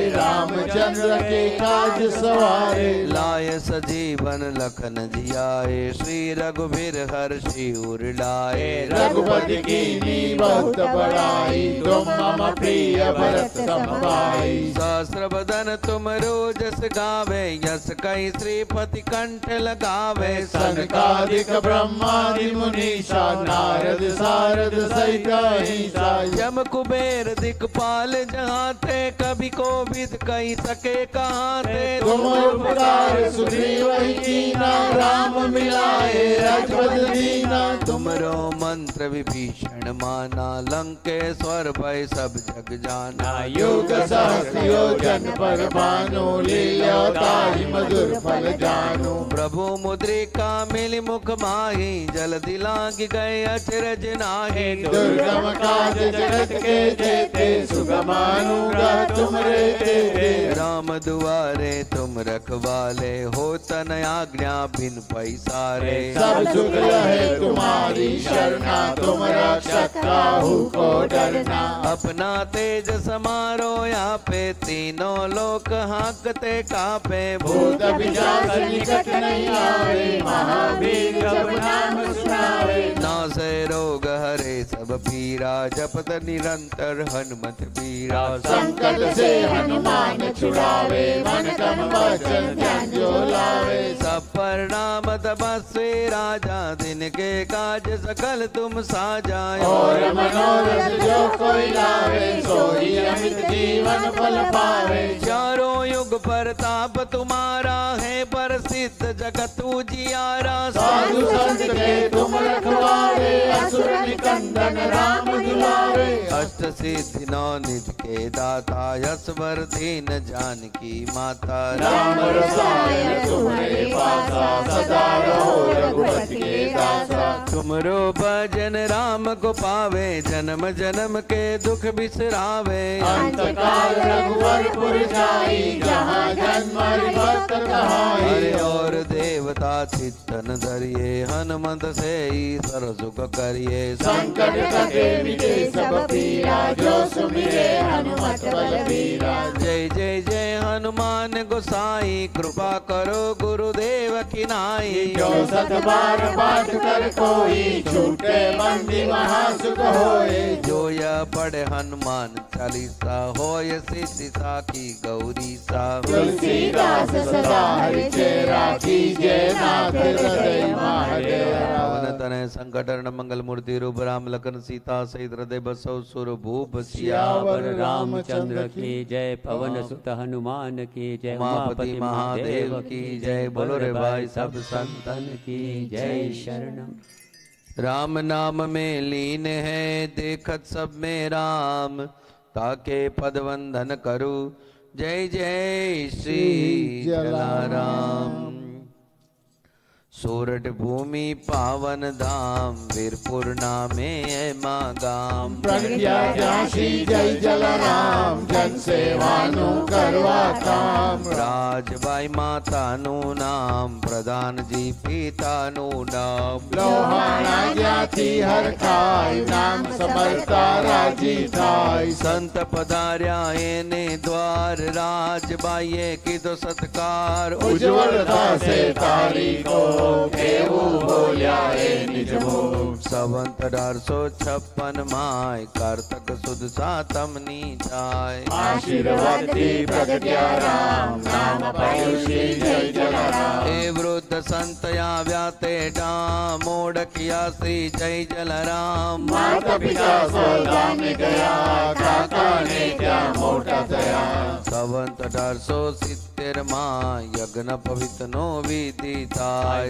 रामचंद्र के काज सवारे। लाय सजीवन लखन जियाए। श्री रघुवीर हर्षि उर लाए। रघुपति की बहुत बड़ाई तुम मम प्रिय भरत समभाई सहस्र बदन तुम रोजस गावे यस कई श्रीपति कंठ लगावे। सनकादिक ब्रह्मादि मुनीषा नारद सारद सहित जम कुबेर दिखपाल जहाँ थे कभी को विद कही सके कहाँ तुम उपकार सुग्रीव कीना राम मिलाए रजपद दीना। तुमरो मंत्र विभीषण माना लंकेश्वर भय सब जग जाना। युग सहस्र योजन पर लील्योताहि मधुर फल जानु। प्रभु मुद्रिका मिल मुख माही जल दिलांग गए अचरज नाहे। दुर्गम काज जगत के जेते सुगमानुग्रह तुम रे तेरे राम दुआरे तुम रखवाले हो तन आज्ञा बिन पैसारे सब सुख लहे तुम्हारी शरणा तुम रक्षक काहू को डरना। अपना तेज समारो यहाँ पे तीनों लोक हाकते कापे। भूत पिशाच निकट नहीं आवे महावीर जब नाम सुनावे। नासे रोग हरे सब पीरा जपत निरंतर हनुमत पीरा। संकट से हनुमान छुड़ावे मन कम वचन ध्यान जो लावे सब पर नाम तपस्वी राजा दिन के काज सकल तुम साजाए और मनोरथ जो कोई लावे सोई अमित जीवन फल पावे। चारों युग प्रताप तुम्हारा है पर सिद्ध जगत उजियारा। साधु संत के तुम रखवारे असुर निकंदन राम दुलारे। अष्ट सिद्धि नौ निज के दाता यश यशवर दीन जानकी माता राम रसायन तुम्हारे पासा सदा रहो रघुपति के दासा। तुमरो भजन राम को पावे जन्म जन्म के दुख बिसरावे। अंत काल रघुवर पुर जाई जहाँ जन्म भक्त कहाई। हरे और देवता चित्तन धरिए हनुमत से ही सरसुख करिए। संकट कटे मिटे सब पीरा जो सुमिरे हनुमत बल बीरा जय जय जय हनुमान गोसाई कृपा करो गुरुदेव की नाई। जो सत बार पाठ कर कोई छूटे बंदी महासुख होए। जो यह पढ़े हनुमान चालीसा होय सिद्धि साखी गौरी सा तुलसीदास सदा नाथ हृदय महादेव। पवन तनय संकट मंगल मूर्ति रूप राम लखन सीता सहित हृदय बसौ सुर भूप सियावर सियावर रामचंद्र की जय पवन सुत हनुमान की जय उमापति महादेव की जय। बोलो रे भाई सब संतन की जय। शरणम। राम नाम में लीन है देखत सब में राम। ताके पद वंदन करू। जय जय श्री जलाराम। सोरठ भूमि पावन धाम वीरपुर नामे मा गाम प्रज्ञा झांसी जय जलाराम जन सेवा नु करवा काम। राज भाई माता नु नाम प्रधान जी पिता नु नाम। लोहाना जाति हर काय नाम समर्ता राज़ी थाय संत पधार्या एने द्वार राज भाई की तो सत्कार। उज्जवल दासे तारी को संवत अठार सो छप्पन माय कार्तक सुद सातम नी जाय हे वृद्ध संत या व्यातेटा मोड़ किया श्री जय जल राम सवंत सौदा में अठार सौ सितर माँ यज्ञ पवित्र नो विदिताय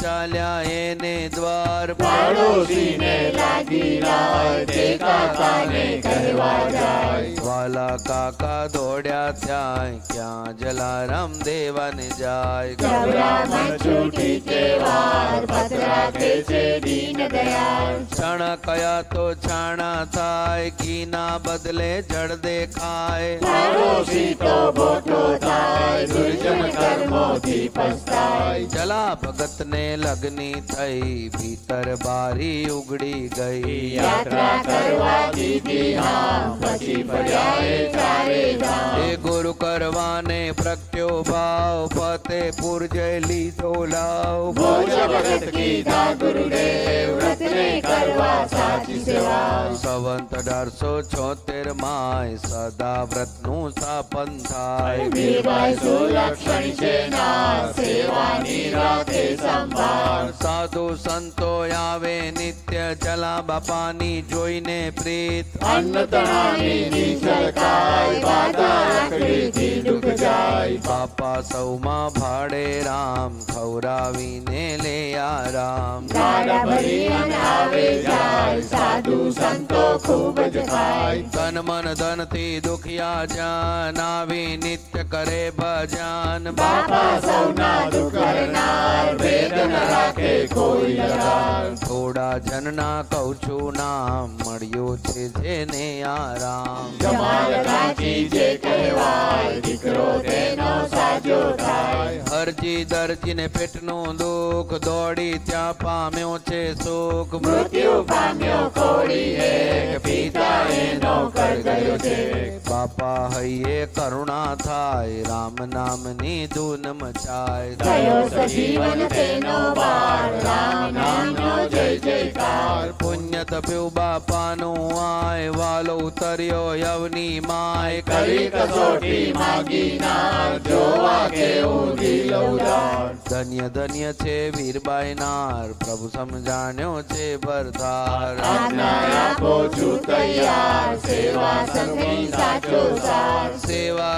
चाल्या येने द्वार पाड़ोसी ने लागी राय देखा काने कहवा जाय वाला काका दौड़्या त्याय क्या जलाराम देवन जाय घबरा मन छूटी के वार पतरा ते छे दीन दयाल क्षण कया तो छाणा थाय की ना बदले जड़ देखाय पाड़ोसी तो बोटो थाय दुर्जन कर्मों की पछताय जला भगत ને લગ્ની થઈ ભીતર બારી ઉગડી ગઈ યાત્રા કરવા દીધી હા પછી પડ્યા એ ચારે ધામ એ ગુરુ કરવાને પ્રગટ્યો ભાવ ફતેપુર જય લીધો લાવ ભોજ ભગત કીધા ગુરુદેવ વ્રતને કરવા સાચી સેવા સંવંત અઢારસો છોતેર માય સદા વ્રત નું સ્થાપન થાય વીરબાઈ સુલક્ષણ છે ના સેવાની રાખે સંભાળ સાધુ સંતો આવે નિત્ય જલા બાપાની જોઈને પ્રીત અન્ન તણાની નીચળ કાય બાધા રખડીથી દુઃખ જાય બાપા સૌમાં ભાડે રામ ખવરાવીને લે આરામ ગાડા ભરી અન્ન આવે જાય સાધુ સંતો ખૂબ જ ખાય તન મન ધન થી દુખિયા જાન આવી નિત્ય કરે ભજન બાપા સૌના દુઃખ હરનાર ભેદ ન રાખે કોઈ લગાર થોડા જનના કહું છું નામ મળ્યો છે જેને આરામ. જમાલ કાચી જે કહેવાય દીકરો તેનો સાજો થાય. અરજી દરજીને પેટનું દુઃખ દોડી ત્યાં પામ્યો છે સુખ. મૃત્યુ પામ્યો કોડી એક પિતા એનો કર ગયો છે. બાપા હૈયે કરુણા થાય રામ નામની ધૂન મચાય. થયો સજીવન તેનો બાળ રામ નામનો જય જયકાર પુણ્ય તપ્યું બાપાનું આય વાલો ઉતર્યો યવની માય કરી કસોટી માગી નાર જોવા કેવું દિલ ઉદાર ધન્ય ધન્ય છે વીરબાઈ નાર પ્રભુ સમજાણ્યો છે ભરતાર આજ્ઞા આપો છું તૈયાર સેવા સંગી સાચો સાર સેવા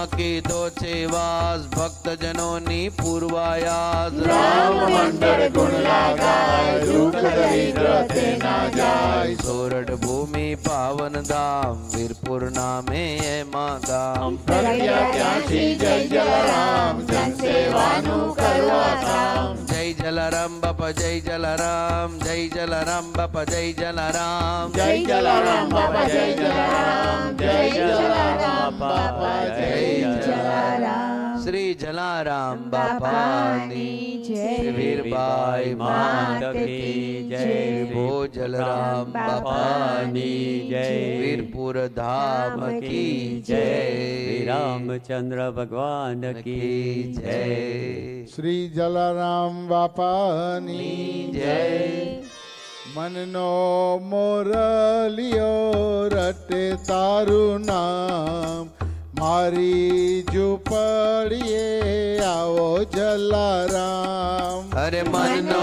कीधो दो वास भक्त जनों नी पूर्वायास। राम मंडल गुण लगाय दुख दरिद्र ते ना जाय। सोरठ भूमि पावन धाम वीरपुर नामे है माँ गाम प्रज्ञा त्यासी जय जय राम जन सेवानु करवा काम जलाराम बापा जय जलाराम जय जलाराम बापा जय जलाराम। जय जलाराम बापा जय जलाराम जय जलाराम बापा जय जलाराम। श्री जलाराम बापा जय। वीर भाई मात की जय। भो जलाराम बापा जय। वीरपुर धाम की जय। रामचंद्र भगवान की जय। श्री जलाराम बापा બાપાની જય મનનો મોરલિયો રટે તારું નામ મારી ઝૂંપડીએ આવો જલારામ અરે મનનો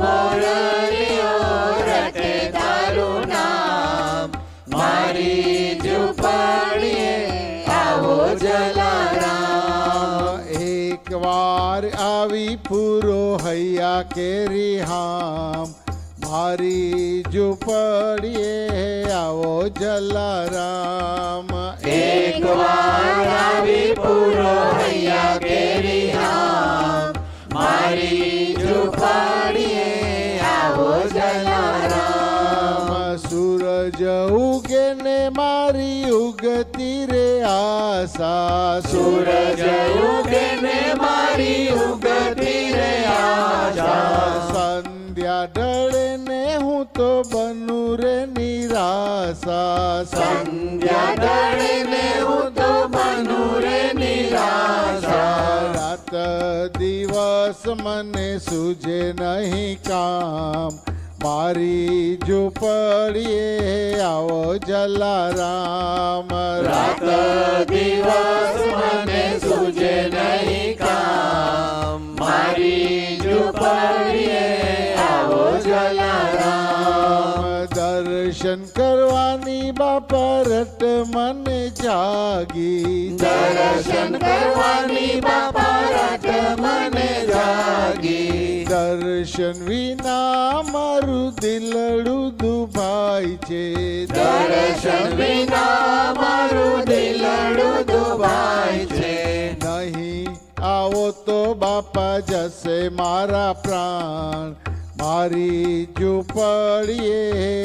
મોરલિયો રટે તારું નામ મારી ઝૂંપડીએ बार आवी पूरो हैया के रिहाम। भारी जो पड़िए आओ जलाराम। एक बार आवी पूरो हैया के रिहाम। भारी जो पड़िए आओ जलाराम। सूरज उगे ने मारी उगत सा सूरज उगने मारी उगती रे आशा संध्या डरने हूँ तो बनू रे निराशा। संध्या डरने हूँ तो बनू रे निराशा। रात दिवस मन सूझे नहीं काम। मारी जो पड़िए, आओ जला राम। रात दिवस मने सूझे नहीं काम। मारी जो पड़िए, आओ जला राम। દર્શન કરવાની બાપા રટ મને જાગી દર્શન કરવાની બાપા રાત મને જાગી દર્શન વિના મારું દિલડું દુભાઈ છે દર્શન વિના મારું દિલડું દુભાય છે નહીં આવો તો બાપા જશે મારા પ્રાણ મારી ઝૂંપડીએ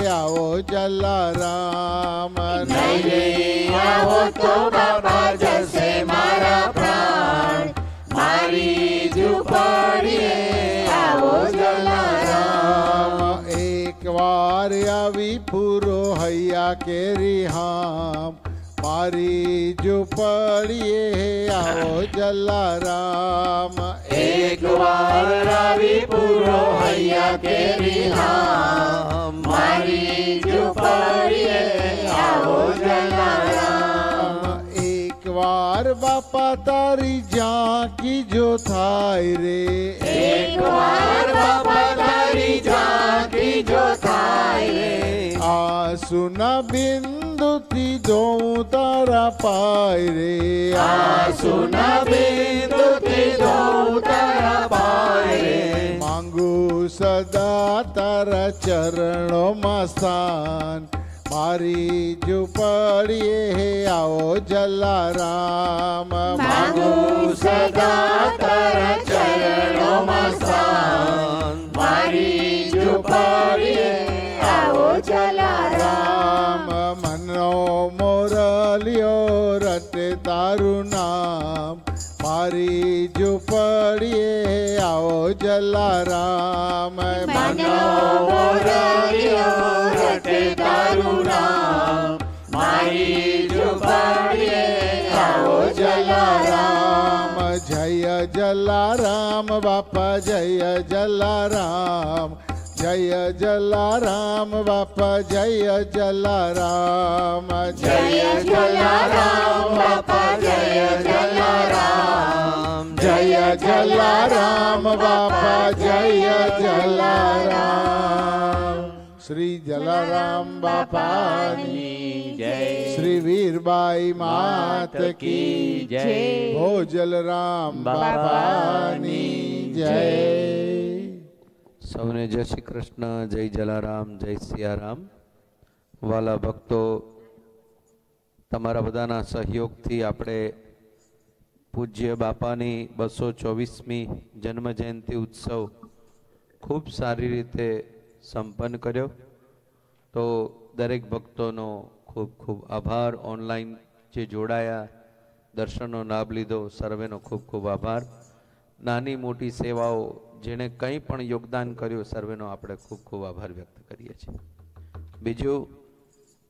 આવો જલારામ નહીં આવો તો બાપા જશે મારા પ્રાણ મારી ઝૂંપડીએ આવો જલારામ એક વાર આવી પૂરો હૈયા કેરી હામ हरी जो पढ़िए आओ जला राम। एक बार रवि पूरो हैया के नाम हमारी जो पढ़िए आओ जला बार बापा तारी झांकी जो था रे। एक बार बापा तारी झांकी जो थाई रे। आसुना बिंदु ती दो तारा पाय रे। आसुना बिंदु ती दो तारा पाय रे। मांगू सदा तारा चरणों मसान मारी जो पड़िए आओ जलाराम मांगो सदा तर चरणों में स्थान मारी जो पड़िए आओ जलाराम मनो मोरलियो रट तारु नाम। मारी जो पड़िए आओ जला राम। मारी जो पड़िए आओ जला राम। जय जला राम बापा जय जला राम। जय जला राम बापा जय जला राम जय जलाराम बापा जय जलाराम जय जला राम बापा जय जलाराम। श्री जलाराम बापा जय। श्री वीरबाई मात की जय। हो जल राम बापा जय। સૌને જય શ્રી કૃષ્ણ, જય જલારામ, જય સિયારામ. વાલા ભક્તો, તમારા બધાના સહયોગથી આપણે પૂજ્ય બાપાની બસો ચોવીસમી જન્મ જયંતિ ઉત્સવ ખૂબ સારી રીતે સંપન્ન કર્યો. તો દરેક ભક્તોનો ખૂબ ખૂબ આભાર. ઓનલાઈન જે જોડાયા, દર્શનનો લાભ લીધો, સર્વેનો ખૂબ ખૂબ આભાર. નાની મોટી સેવાઓ જેણે કંઈ પણ યોગદાન કર્યું સર્વેનો આપણે ખૂબ ખૂબ આભાર વ્યક્ત કરીએ છીએ. બીજું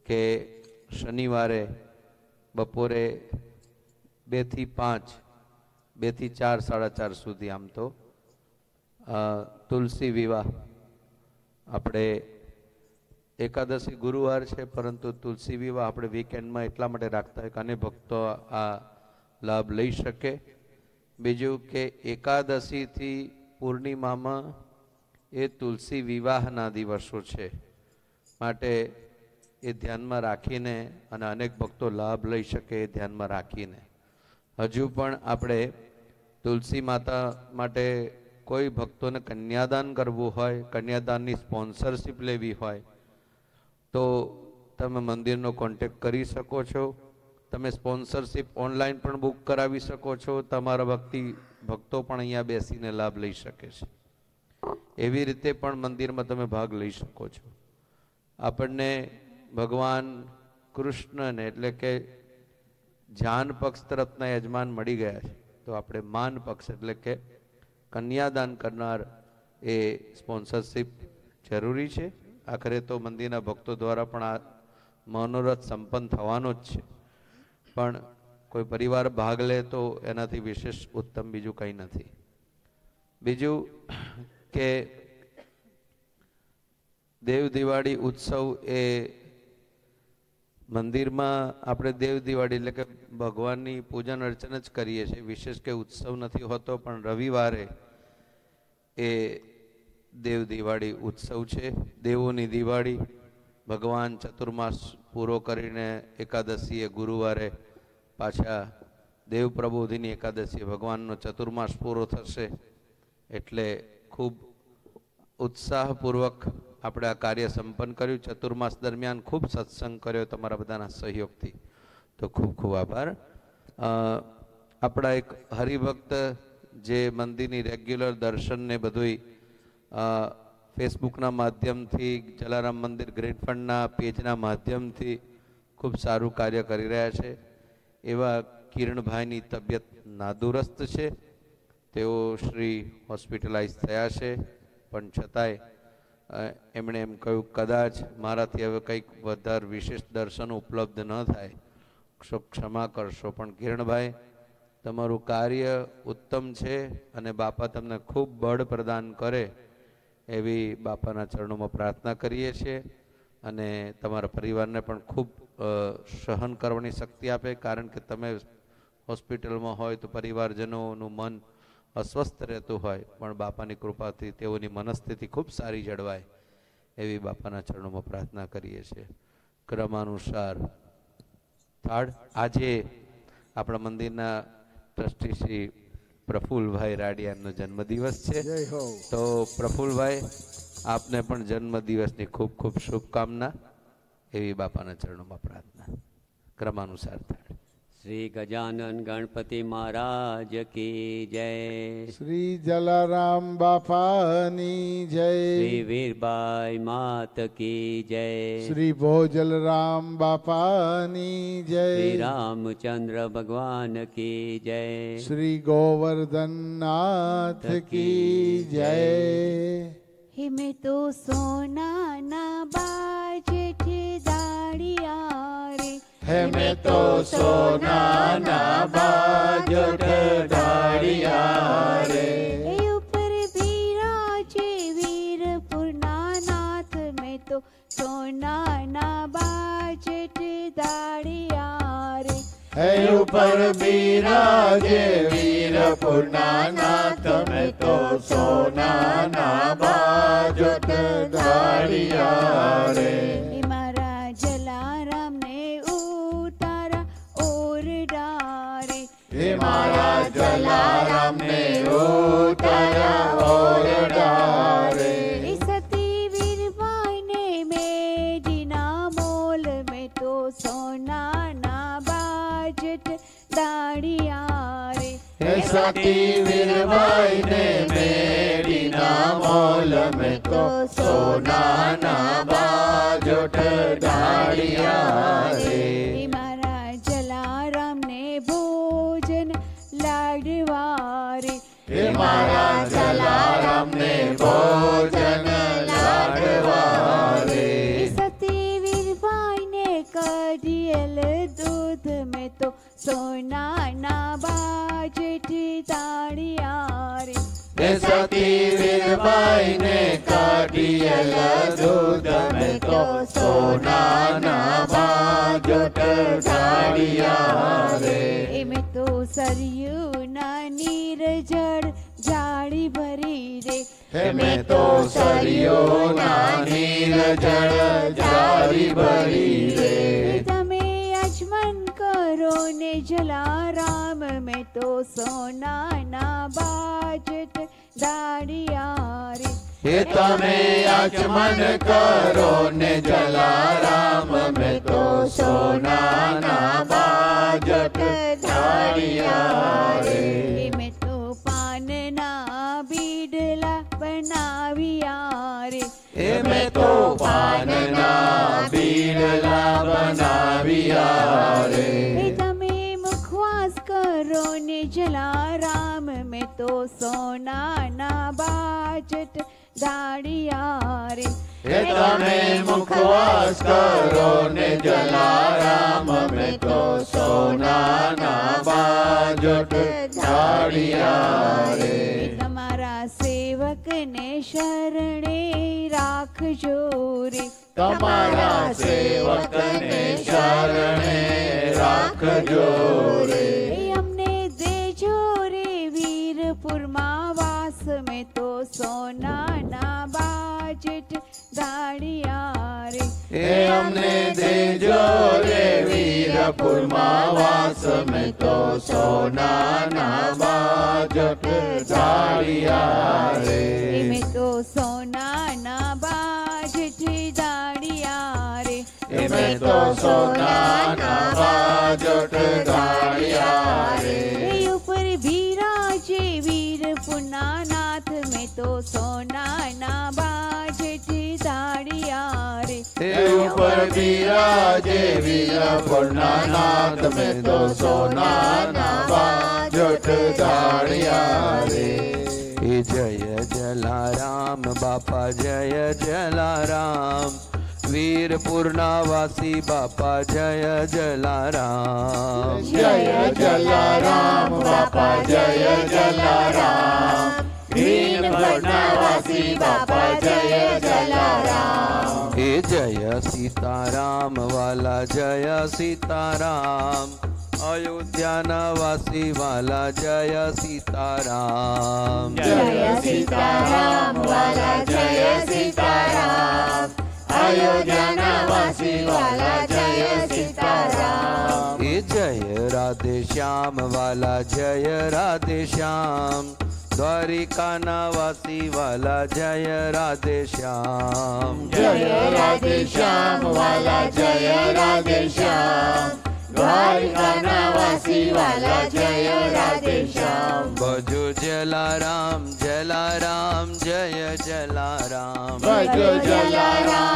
કે શનિવારે બપોરે બેથી પાંચ, બેથી ચાર, સાડા ચાર સુધી આમ તો તુલસી વિવાહ આપણે એકાદશી ગુરુવાર છે, પરંતુ તુલસી વિવાહ આપણે વીકેન્ડમાં એટલા માટે રાખતા હોય કે અને ભક્તો આ લાભ લઈ શકે. બીજું કે એકાદશીથી પૂર્ણિમામાં એ તુલસી વિવાહના દિવસો છે. માટે એ ધ્યાનમાં રાખીને અને અનેક ભક્તો લાભ લઈ શકે એ ધ્યાનમાં રાખીને. હજુ પણ આપણે તુલસી માતા માટે કોઈ ભક્તોને કન્યાદાન કરવું હોય, કન્યાદાનની સ્પોન્સરશિપ લેવી હોય, તો તમે મંદિરનો કોન્ટેક કરી શકો છો. તમે સ્પોન્સરશિપ ઓનલાઈન પણ બુક કરાવી શકો છો. તમારા ભક્તિ ભક્તો પણ અહીંયા બેસીને લાભ લઈ શકે છે. એવી રીતે પણ મંદિરમાં તમે ભાગ લઈ શકો છો. આપણને ભગવાન કૃષ્ણને એટલે કે જાન પક્ષ તરફના યજમાન મળી ગયા છે. તો આપણે માન પક્ષ એટલે કે કન્યાદાન કરનાર એ સ્પોન્સરશિપ જરૂરી છે. આખરે તો મંદિરના ભક્તો દ્વારા પણ આ મનોરથ સંપન્ન થવાનો જ છે. પણ કોઈ પરિવાર ભાગ લે તો એનાથી વિશેષ ઉત્તમ બીજું કંઈ નથી. બીજું કે દેવ દિવાળી ઉત્સવ એ મંદિરમાં આપણે દેવ દિવાળી એટલે કે ભગવાનની પૂજન અર્ચન જ કરીએ છીએ. વિશેષ કે ઉત્સવ નથી હોતો, પણ રવિવારે એ દેવ દિવાળી ઉત્સવ છે. દેવોની દિવાળી ભગવાન ચતુર્માસ પૂરો કરીને એકાદશીએ ગુરુવારે પાછા દેવ પ્રબોધિની એકાદશીએ ભગવાનનો ચતુર્માસ પૂરો થશે એટલે ખૂબ ઉત્સાહપૂર્વક આપણે આ કાર્ય સંપન્ન કર્યું. ચતુર્માસ દરમિયાન ખૂબ સત્સંગ કર્યો તમારા બધાના સહયોગથી. તો ખૂબ ખૂબ આભાર. આપણા એક હરિભક્ત જે મંદિરની રેગ્યુલર દર્શનને બધુંય ફેસબુકના માધ્યમથી, જલારામ મંદિર ગ્રેટ ફંડના પેજના માધ્યમથી ખૂબ સારું કાર્ય કરી રહ્યા છે. એવા કિરણભાઈની તબિયત નાદુરસ્ત છે. તેઓ શ્રી હોસ્પિટલાઇઝ થયા છે. પણ છતાંય એમણે એમ કહ્યું, કદાચ મારાથી હવે કંઈક વધારે વિશેષ દર્શન ઉપલબ્ધ ન થાય. ક્ષ- ક્ષમા કરશો. પણ કિરણભાઈ, તમારું કાર્ય ઉત્તમ છે અને બાપા તમને ખૂબ બળ પ્રદાન કરે એવી બાપાના ચરણોમાં પ્રાર્થના કરીએ છીએ અને તમારા પરિવારને પણ ખૂબ સહન કરવાની શક્તિ આપે કારણ કે તમે હોસ્પિટલમાં હોય તો પરિવારજનોનું મન અસ્વસ્થ રહેતું હોય પણ બાપાની કૃપાથી તેઓની મનસ્થિતિ ખૂબ સારી જળવાય એવી બાપાના ચરણોમાં પ્રાર્થના કરીએ છીએ. ક્રમાનુસાર થાળ આજે આપણા મંદિરના ટ્રસ્ટી શ્રી પ્રફુલભાઈ રાડિયાનો જન્મદિવસ છે. તો પ્રફુલભાઈ આપને પણ જન્મદિવસની ખૂબ ખૂબ શુભકામના. એવી બાપાના ચરણોમાં પ્રાર્થના ક્રમાનુસાર થાય શ્રી ગજાનન ગણપતિ મહારાજ કી જય શ્રી જલારામ બાપાની જય શ્રી વીરબાઈ માત કી જય શ્રી ભોજલરામ બાપાની જય શ્રી રામચંદ્ર ભગવાન કી જય શ્રી ગોવર્ધનનાથ કી જય હિમે તો સોના ના બા जेठी दाड़िया रे। तो सोना ना बाजट दाड़िया रे। भी में तो सोना ना बाजट दाड़िया है ऊपर बिराजे वीर पुनाना तमें तो सोना ना बाजत धारिया रे। महाराज लाराम ने उतारा और डारे। महाराज लाराम ने उतारा ज्योति विरवाइने मेरी ना मोल में तो सोना ना बाजोट गाड़िया रे महाराज जलाराम ने भोजन लाडवारी। जलाराम ने भोजन ने करियल दूध में तो સોનાના બાજટ દાડિયા રે હે સતી વીરબાઈને કાઢિયેલ દૂધ મેં તો સોનાના બાજોટ ઢાળિયા રે એમે તો સરયુના નીર જળ જાળી ભરી રે હે મેં તો સરિયોના નીર જળ જારી ભરી રે તમે અજમન तारों ने जला राम में तो सोना ना बाजत दाड़ियारी हित में आचमन करो ने जला राम में तो सोना ना बाजत दाड़ियारी પાનના બીડલા બનાવ્યા રે એ તમે મુખવાસ કરો ને જલારામ મેં તો સોનાના બાજટ દાડિયા રે હે તમે મુખવાસ કરો ને જલારામ મેં તો સોનાના બાજટ ઢાળિયા રે તમારા સેવકને શરણે રાખજો રે તમારા સેવકને શરણે રાખજો રે એ અમને દેજો રે વીરપુરમાં વાસ મેં તો સોનાના બાજટ દાડિયા રે એ અમને દેજો રે વીરપુરમાં વાસ મેં તો સોનાના બાજટ ઢાળિયા રે મેં તો સોનાના तो सोना नवा जोट गाड़िया रे ऊपर भी राजे वीर पुनानाथ में तो सोना ना ऊपर भी राजे वीर पुनानाथ में तो सोना नवा जुट गाड़िया जय जलाराम बापा जय जलाराम। वीरपूर्णावासी बापा जय जलाराम। जय जलाराम बापा जय जलाराम। वीरपूर्णावासी बापा जय जलाराम। हे जय सीताराम वाला जय सीताराम। अयोध्या नवासी वाला जय सीताराम। जय सीताराम वाला जय सीताराम। वाला जय जय राधे श्याम वाला जय राधे श्याम। द्वारिका नवासी वाला जय राधे श्याम। जय राधे श्याम वाला जय राधे श्याम। द्वारिका नवासी वाला जय राधे श्याम। भजो जलाराम जलाराम जय जलाराम। भजो जलाराम।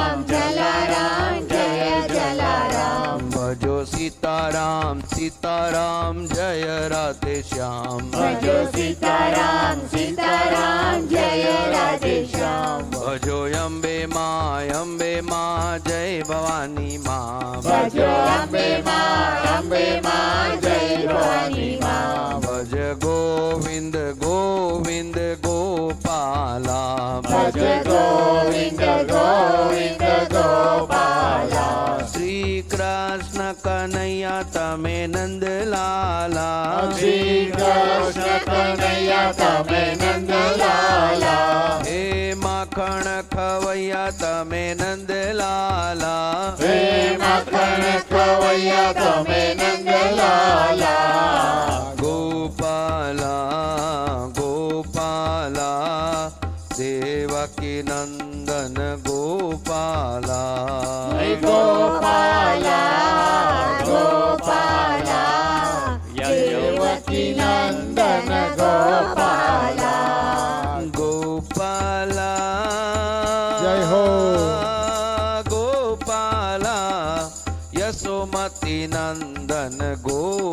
सीताराम जय राधे श्याम। भजो सीताराम सीताराम जय राधे श्याम। भजो अम्बे मा अम्बे मा जय भवानी मा। भजो अम्बे मा अम्बे मा जय भवानी मा। भज गोविंद गोविंद गोपाल। नंद लाला श्री कृष्ण कन्हैया तमे नंद लाला हे माखण खवैया तमे नंद लाला हे माखण खवैया तमे नंद लाला गोपाला गोपाला सेवकी नंदन गोपाला। गोपाला।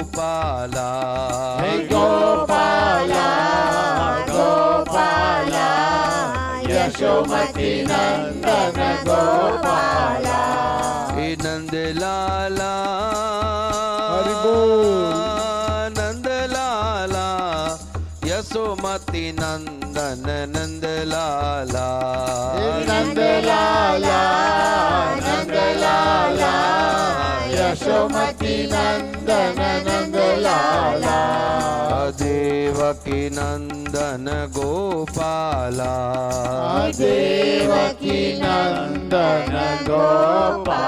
गोपाला। हे गोपाला गोपाला यशोमति नंदन गोपाला। हे नंद लाला यशोमति नंदन नंदलाला। नंदलाला नंदलाला। अशमकी नन्दनन गलावकी नन्दन गोपालावकी नन्दन गोपा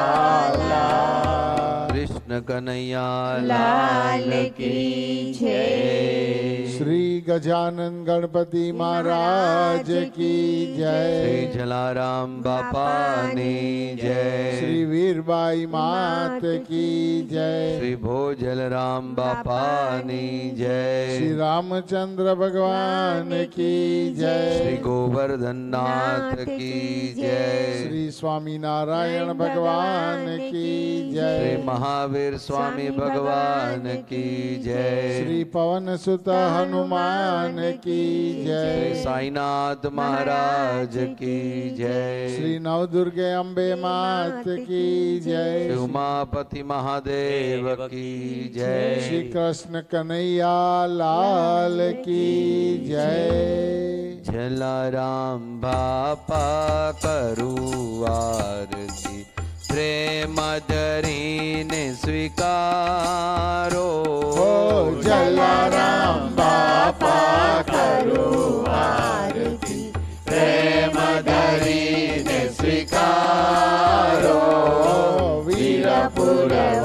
कन्हैया लाल की जय। श्री गजानन गणपति महाराज की जय। श्री जलाराम बापा ने जय। श्री वीरबाई मात की जय। श्री भोजल राम बापा ने जय। श्री रामचंद्र भगवान की जय। श्री गोवर्धन नाथ की जय। श्री स्वामी नारायण भगवान की जय। श्री महावीर महावीर स्वामी भगवान की जय। श्री पवन सुत हनुमान की जय। साईनाथ महाराज की जय। श्री नव दुर्गे अम्बे मात की जय। उमापति महादेव की जय। श्री कृष्ण कन्हैया लाल की जय। झला राम भापा प्रेम दरीन स्वीकारो। हो जलाराम बापा करो आरती। प्रेम दरीन स्वीकारो। Virpur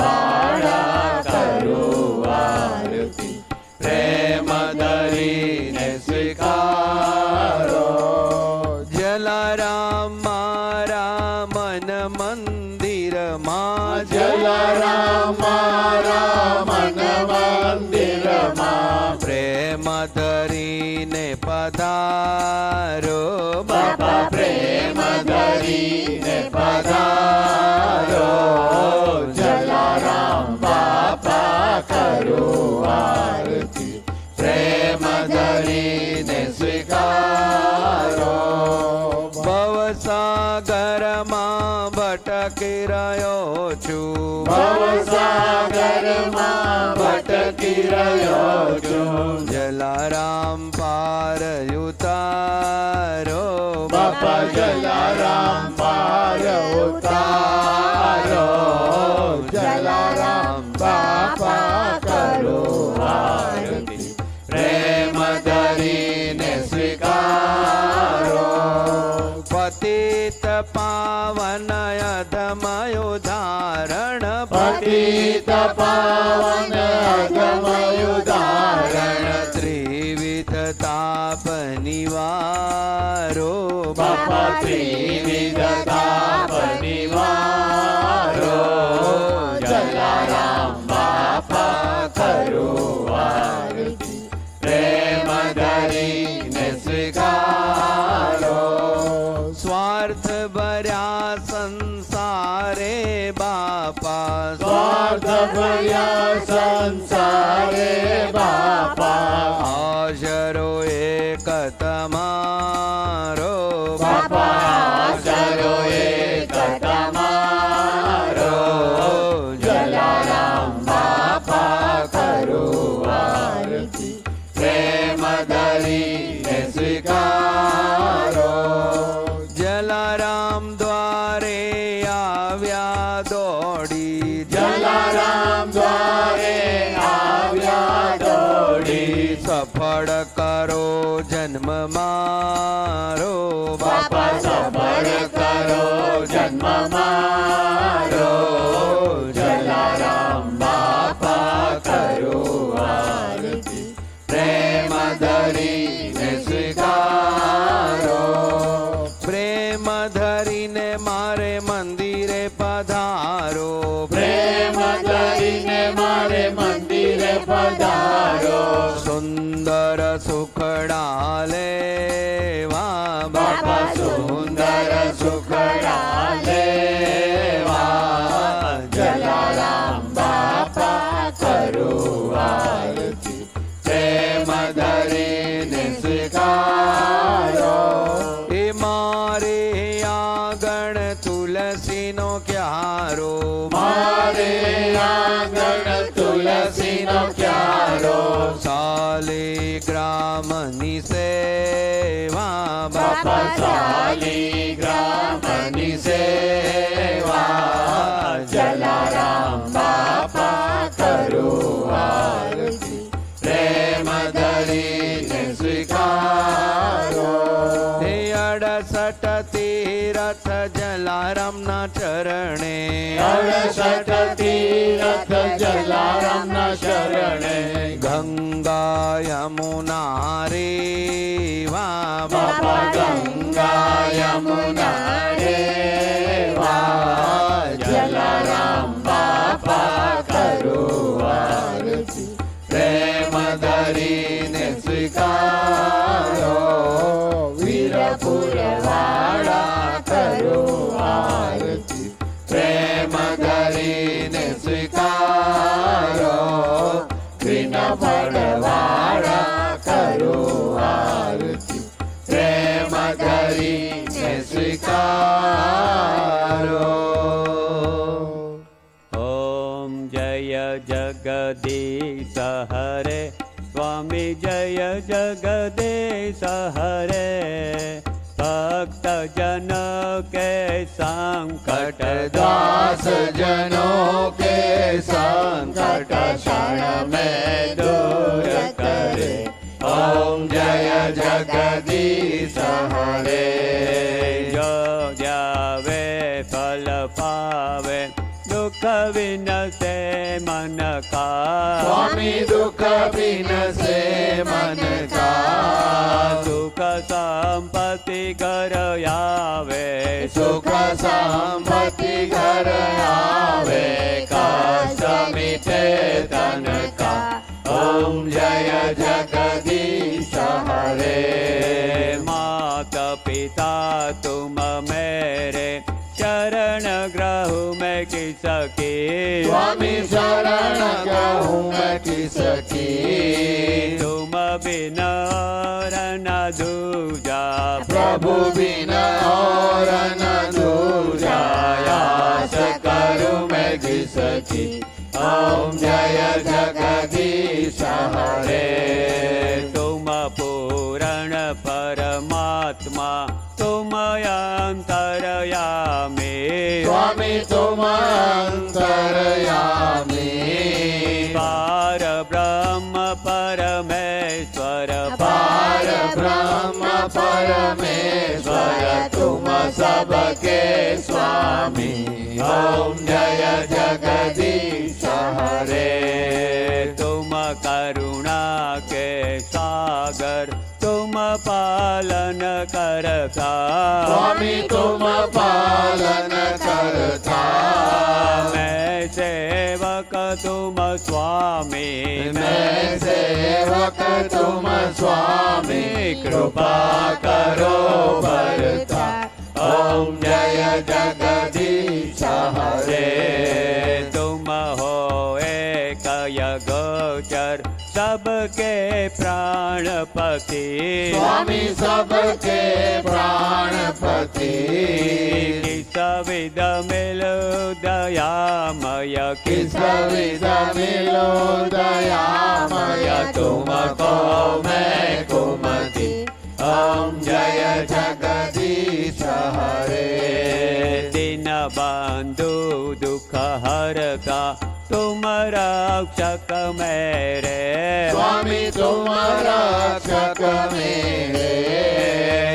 I am. संकट क्षण में दूर करे ओम जय जगदीश हरे जो जावे फल पावे दुख विनसे मन का स्वामी दुख बिन से मन का सुख संपत्ति कर आवे सुख संपत्ति कष्ट मिटे तन का ओम जय जगदीश हरे। माता पिता तुम मेरे शरण ग्रहु में किसके? स्वामी शरण गहूँ मैं किसकी? तुम बिना न दूजा। प्रभु बिन और न दूजा। आस करूँ मैं जिसकी ओम जय जगदीश हरे तुम पूरण परमात्मा तुम अंतरयामी स्वामी तुम अंतरयामी पार ब्रह्म परमेश्वर पार ब्रह्म परमेश्वर तुम सबके स्वामी। ओम जय जगदीश हरे तुम करुणा के सागर तुम पालन करता। स्वामी तुम पालन करता। मैं सेवक तुम स्वामी। मैं सेवक तुम स्वामी। कृपा करो बरता। ओम जय जगदीश हरे। सबके प्राणपति स्वामी सबके प्राणपति सविद मिलो दयामय किस विध मिलो दयामय तुमको मैं कुमति। ओम जय जगदीश हरे। दीन बंधु दुख हर का तुम रक्षक मेरे। स्वामी तुम रक्षक मेरे।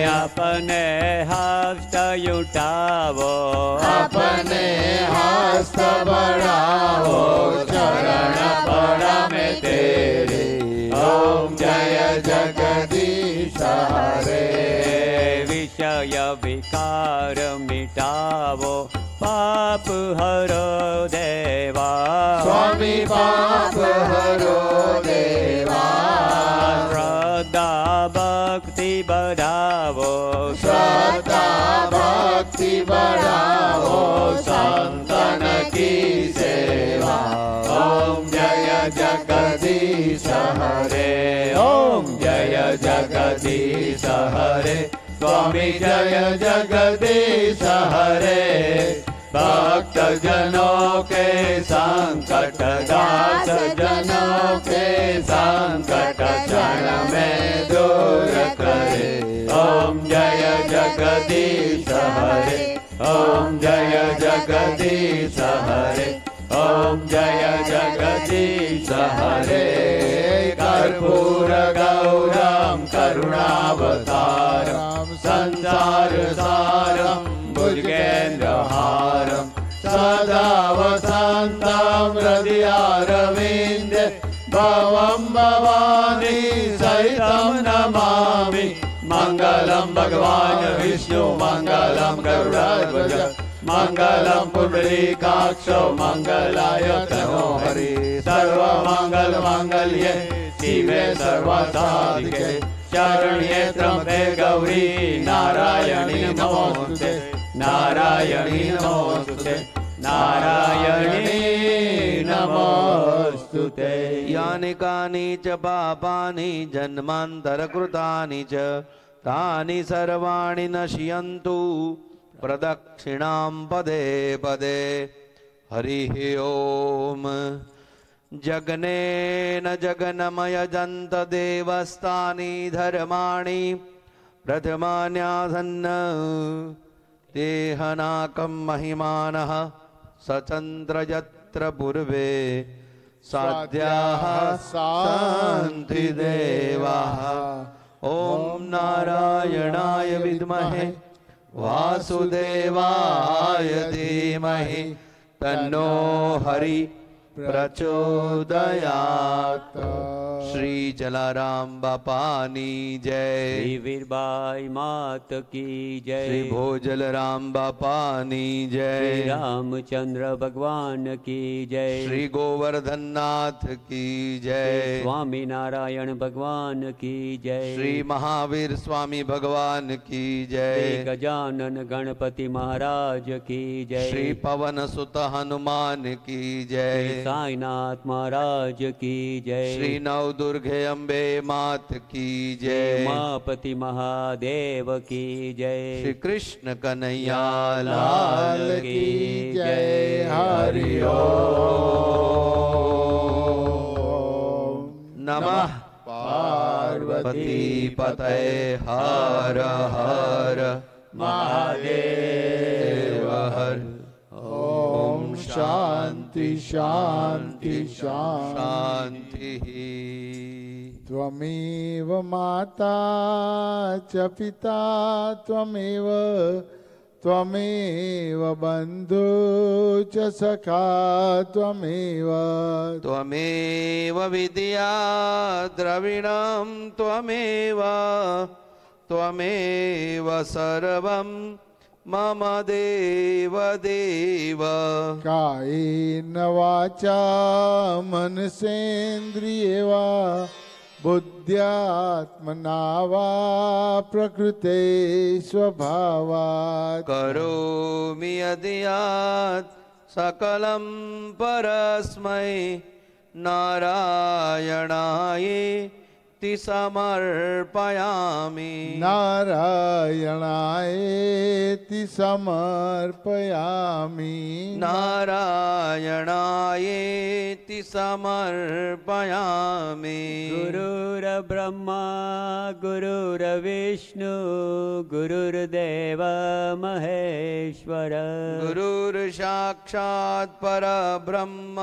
अपने हस्त उठावो। अपने हस्त बढ़ाओ चरण पड़ा में तेरे। ओम जय जगदीश हरे। विषय विकार मिटावो। पाप हरो देवा। स्वामी पाप हरो देवा। श्रद्धा भक्ति बढ़ावो। श्रद्धा भक्ति बढ़ाओ संतन की सेवा। ओम जय जगदीश हरे। ओम जय जगदीश हरे। स्वामी जय जगदीश हरे। भक्त जनों के संकट दास जनों के संकट क्षण में दूर करे। ओम जय जगदीश हरे। ओम जय जगदीश हरे। ओम जय जगदीश हरे। कर्पूर गौरम करुणावतारम संसार सारम वसन्तं हृदयारविन्द भवं भवानी सहितं नमामि। मङ्गलं भगवान् विष्णु, मङ्गलं गरुडध्वज। मङ्गलं पुण्डरीकाक्षो, मङ्गलाय तनो हरि। सर्वमङ्गलमाङ्गल्ये शिवे सर्वसाधिके। शरण्ये त्र्यम्बके गौरी, नारायणी नमोस्तुते नारायणी नमोस्तुते नारायणी नमोस्तुते यानि कानि च पापानि जन्मान्तरकृतानि च तानि सर्वाणि नश्यन्तु। प्रदक्षिणां पदे पदे। हरिः ॐ जगनेन जगनमयजन्त देवस्तानि धर्माणि प्रथमान्यासन्न देहनाकं महिमानः सचन्द्र यत्र पूर्वे साध्याः सन्ति देवाः ॐ नारायणाय विद्महे वासुदेवाय धीमहि तन्नो हरि। प्रचोदयात्। श्री जलाराम बापानी जय। श्री वीरबाई मात की जय। श्री भोजल राम बापानी जय। रामचंद्र भगवान की जय। श्री गोवर्धन नाथ की जय। स्वामी नारायण भगवान की जय। श्री महावीर स्वामी भगवान की जय। गजानन गणपति महाराज की जय। श्री पवन सुत हनुमान की जय। साईनाथ महाराज की जय। श्री नव दुर्गे अम्बे मात की जय। उमापति महादेव की जय। श्री कृष्ण कन्हैया लाल की जय। हरि ओम। नमः। पार्वती पतये हर हर। महादेव हर। शांति शांति शांति। त्वमेव माता च पिता त्वमेव त्वमेव बन्धु च सखा त्वमेव। त्वमेव विद्या द्रविणं त्वमेव त्वमेव सर्वं मम देव देव। कायेन वाचा मनसेन्द्रिये बुद्ध्यात्मना वा प्रकृते स्वभावात् करोमि यदि यात् सकलं परस्मै नारायणाय भक्ति समर्पयामि। नारायणायेति समर्पयामि। नारायणायेति समर्पयामि। गुरुर्ब्रह्मा गुरुर्विष्णु गुरुर्देव महेश्वर। गुरुर्साक्षात् परब्रह्म।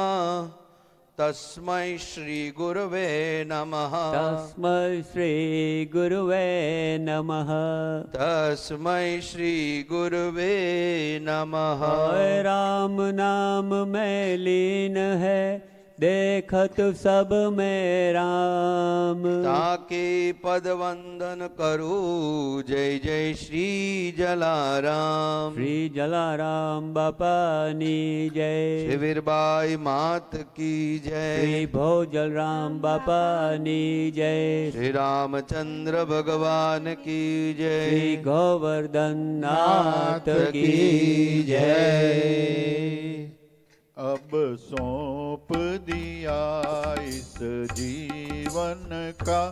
तस्मै श्रीगुरुवे नमः। तस्मै श्रीगुरुवे नमः। तस्मै श्रीगुरुवे नमः। राम नाम में लीन है। देखत सब में राम। ताके पद वंदन करू। जय जय श्री जलाराम। श्री जलाराम बापानी जय। शिविर बाई मात की जय। श्री भोजल राम बापानी जय। श्री रामचंद्र भगवान की जय। श्री गोवर्धन नाथ की जय। अब सौंप दिया इस जीवन का।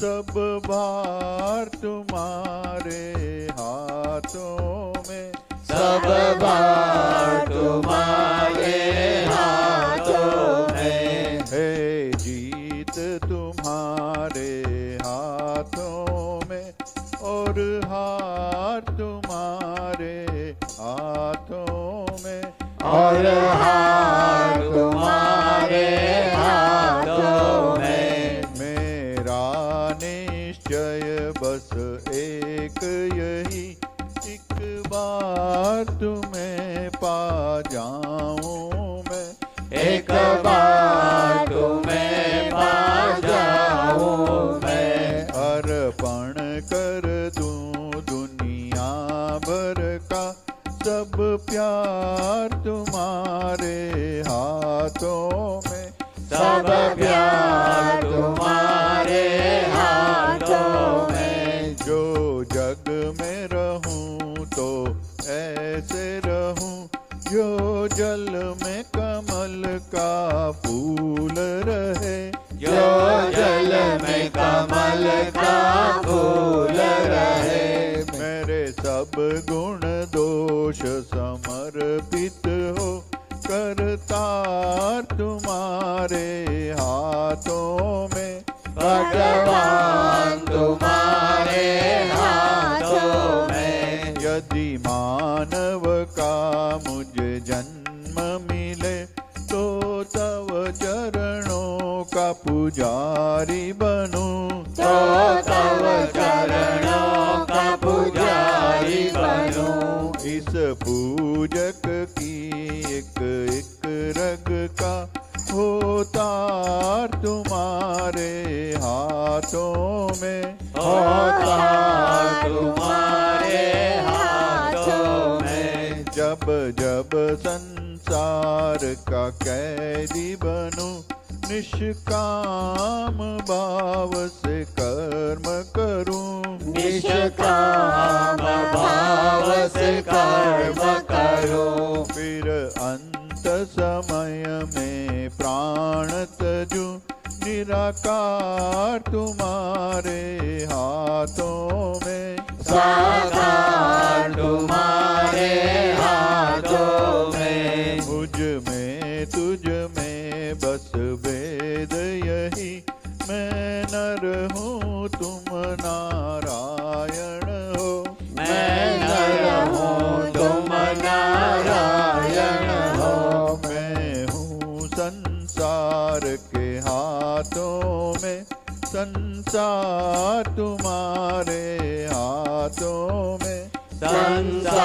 सब भार तुम्हारे हाथों में। सब भार तुम्हारे हाथों में। हे जीत तुम्हारे हाथों में। और हार तुम्हारे हाथों और हाँ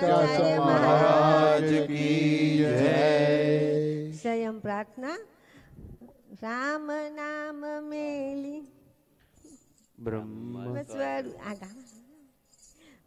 Kacha Maharaj Pratna Rama Nama Meli Brahma Swaru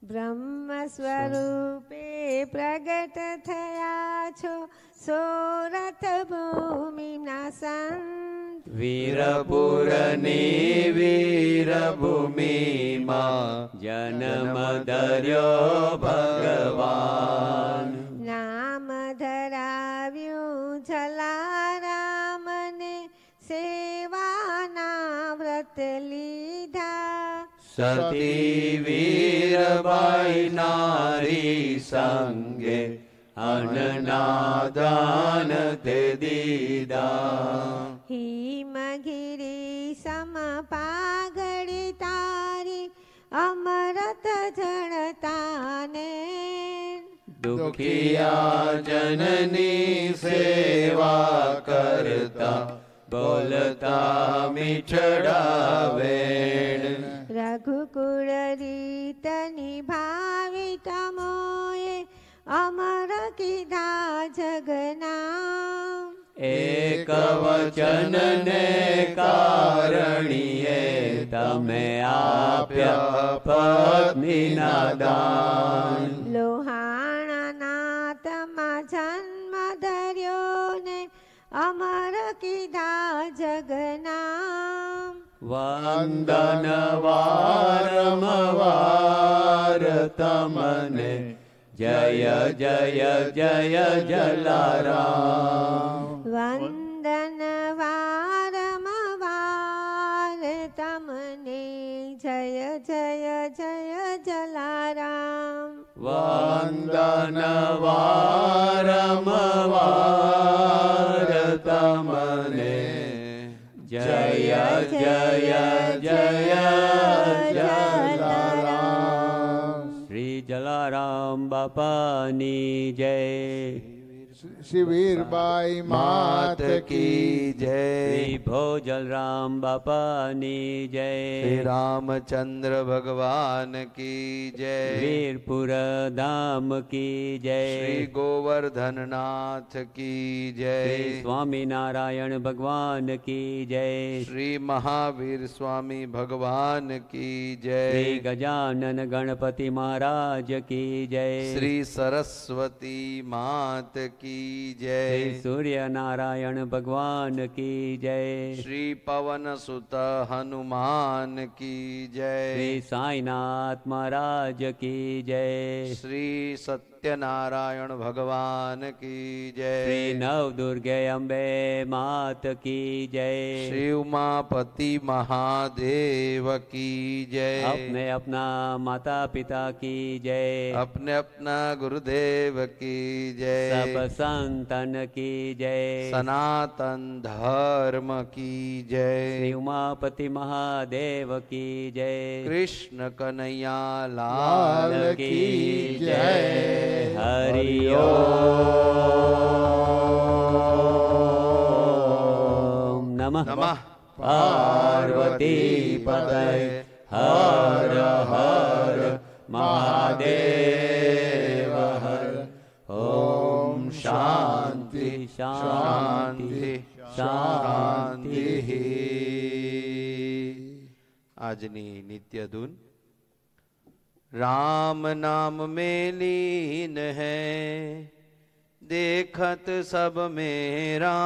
બ્રહ્મ સ્વરૂપે પ્રગટ થયા છો. સોરથ ભૂમિના સંત. વીરપુરની વીરભૂમિમાં જન્મ ધર્યો ભગવાન. નામ ધરાવ્યું જલારામને. સેવાના વ્રત લીધા सती वीरबाई नारी संगे अननादान ते दीदा। हिमगिरी समपागड़ी तारी अमरत जड़ताने। दुखिया जननी सेवा करता बोलता मिछड़ा वेण। રીત નિભાવી તમોએ અમર કીધા જગના એક વચન ને કારણીએ તમે આપ્યા પત્નીના દાન લોહાણા તમા જન્મ ધર્યો ને અમર કીધા જગના वन्दनवारमवारतमने। जय जय जय जलाराम। वन्दनवारमवारतमने। जय जय जय जलाराम। वन्दनवारमवारतमने। जय जय जय जलाराम। श्री जलाराम बापानी जय। शिविर बाई मात की जय। भू जल राम बापा ने जय। श्री रामचंद्र भगवान की जय। वीरपुर धाम की जय। श्री गोवर्धन नाथ की जय। स्वामी नारायण भगवान की जय। श्री महावीर स्वामी भगवान की जय। श्री गजानन गणपति महाराज की जय। श्री सरस्वती मात की जय। सूर्य नारायण भगवान की जय। श्री पवन सुत हनुमान की जय। श्री साईनाथ महाराज की जय। श्री सत्यनारायण भगवान की जय। श्री नव दुर्गे अम्बे मात की जय। श्री उमापति महादेव की जय। अपने अपना माता पिता की जय। अपने अपना गुरुदेव की जय। सब संतन की जय। सनातन धर्म की जय। श्री उमापति महादेव की जय। कृष्ण कन्हैया लाल की जय। जय। हरि ओम। नमः। नमः। पार्वती पतये हर हर महादेव हर। ओम शांति शांति शांति આજની નિત્ય ધૂન राम नाम में लीन है देखत सब मेरा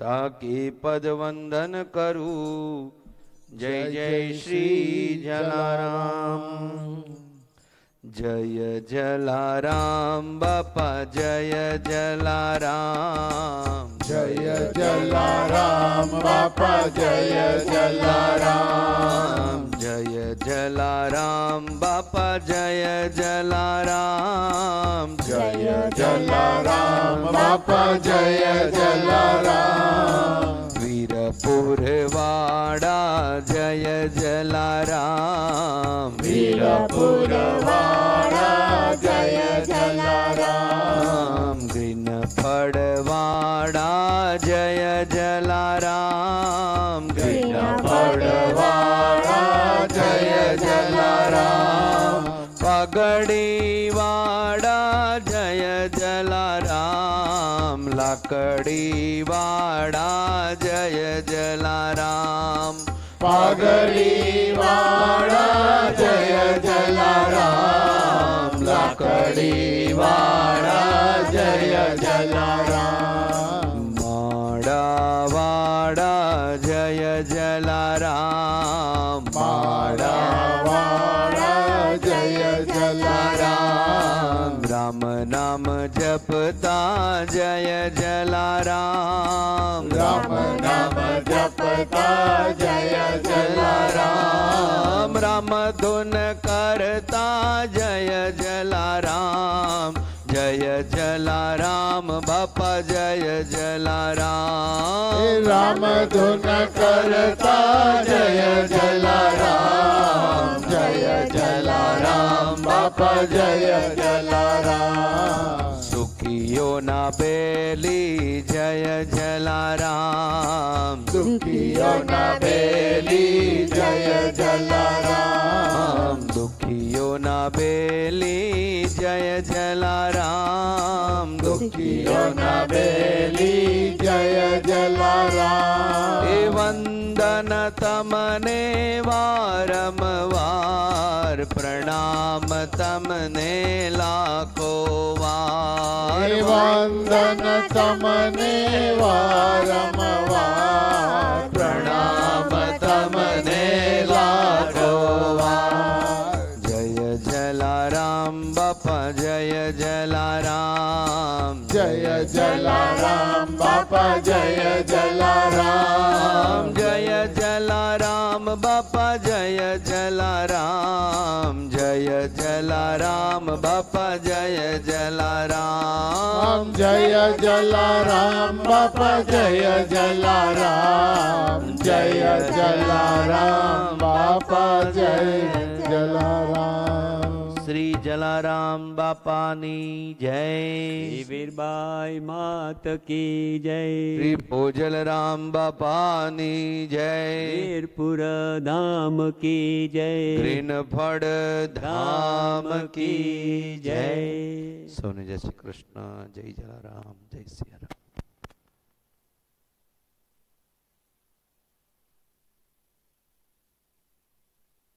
ताकि पद वंदन करूं जय जय श्री जलाराम जय जलाराम बापा जय जलाराम। जय जलाराम बापा जय जलाराम। जय जलाराम बापा जय जलाराम। जय जलाराम बापा जय जलाराम। वीरपुरवाड़ा जय जलाराम। भोवा जय जलारिन्नवाडा जय जलारिन्नवा जय जलाराम पकडीवाडा जय जलार लकडीवाडा जय जलारा पगलीवा जय जलाराम लाकडीवा जगता जय जलाराम जय जलाराम बापा जय जला राम सुखियो न बेली जय जला राम सुखियो न बेली जय जला तमने वारम वार प्रणाम तमने लाखो वार। वंदन तमने वारम वार प्रणाम तमने लाखो वार। जय जलाराम बप जय जलाराम। जय जलाराम बापा जय जलाराम। बापा जय जलाराम। जय जलाराम बापा जय जलाराम जय जलाराम बापा जय जलाराम। श्री जलाराम बापानी जय। वीरबाई मात की जय। श्री भोजल राम बापानी जय। वीरपुर धाम की जय। ऋण फड़ धाम की जय। सोने जय श्री कृष्ण जय जलाराम जय श्री राम।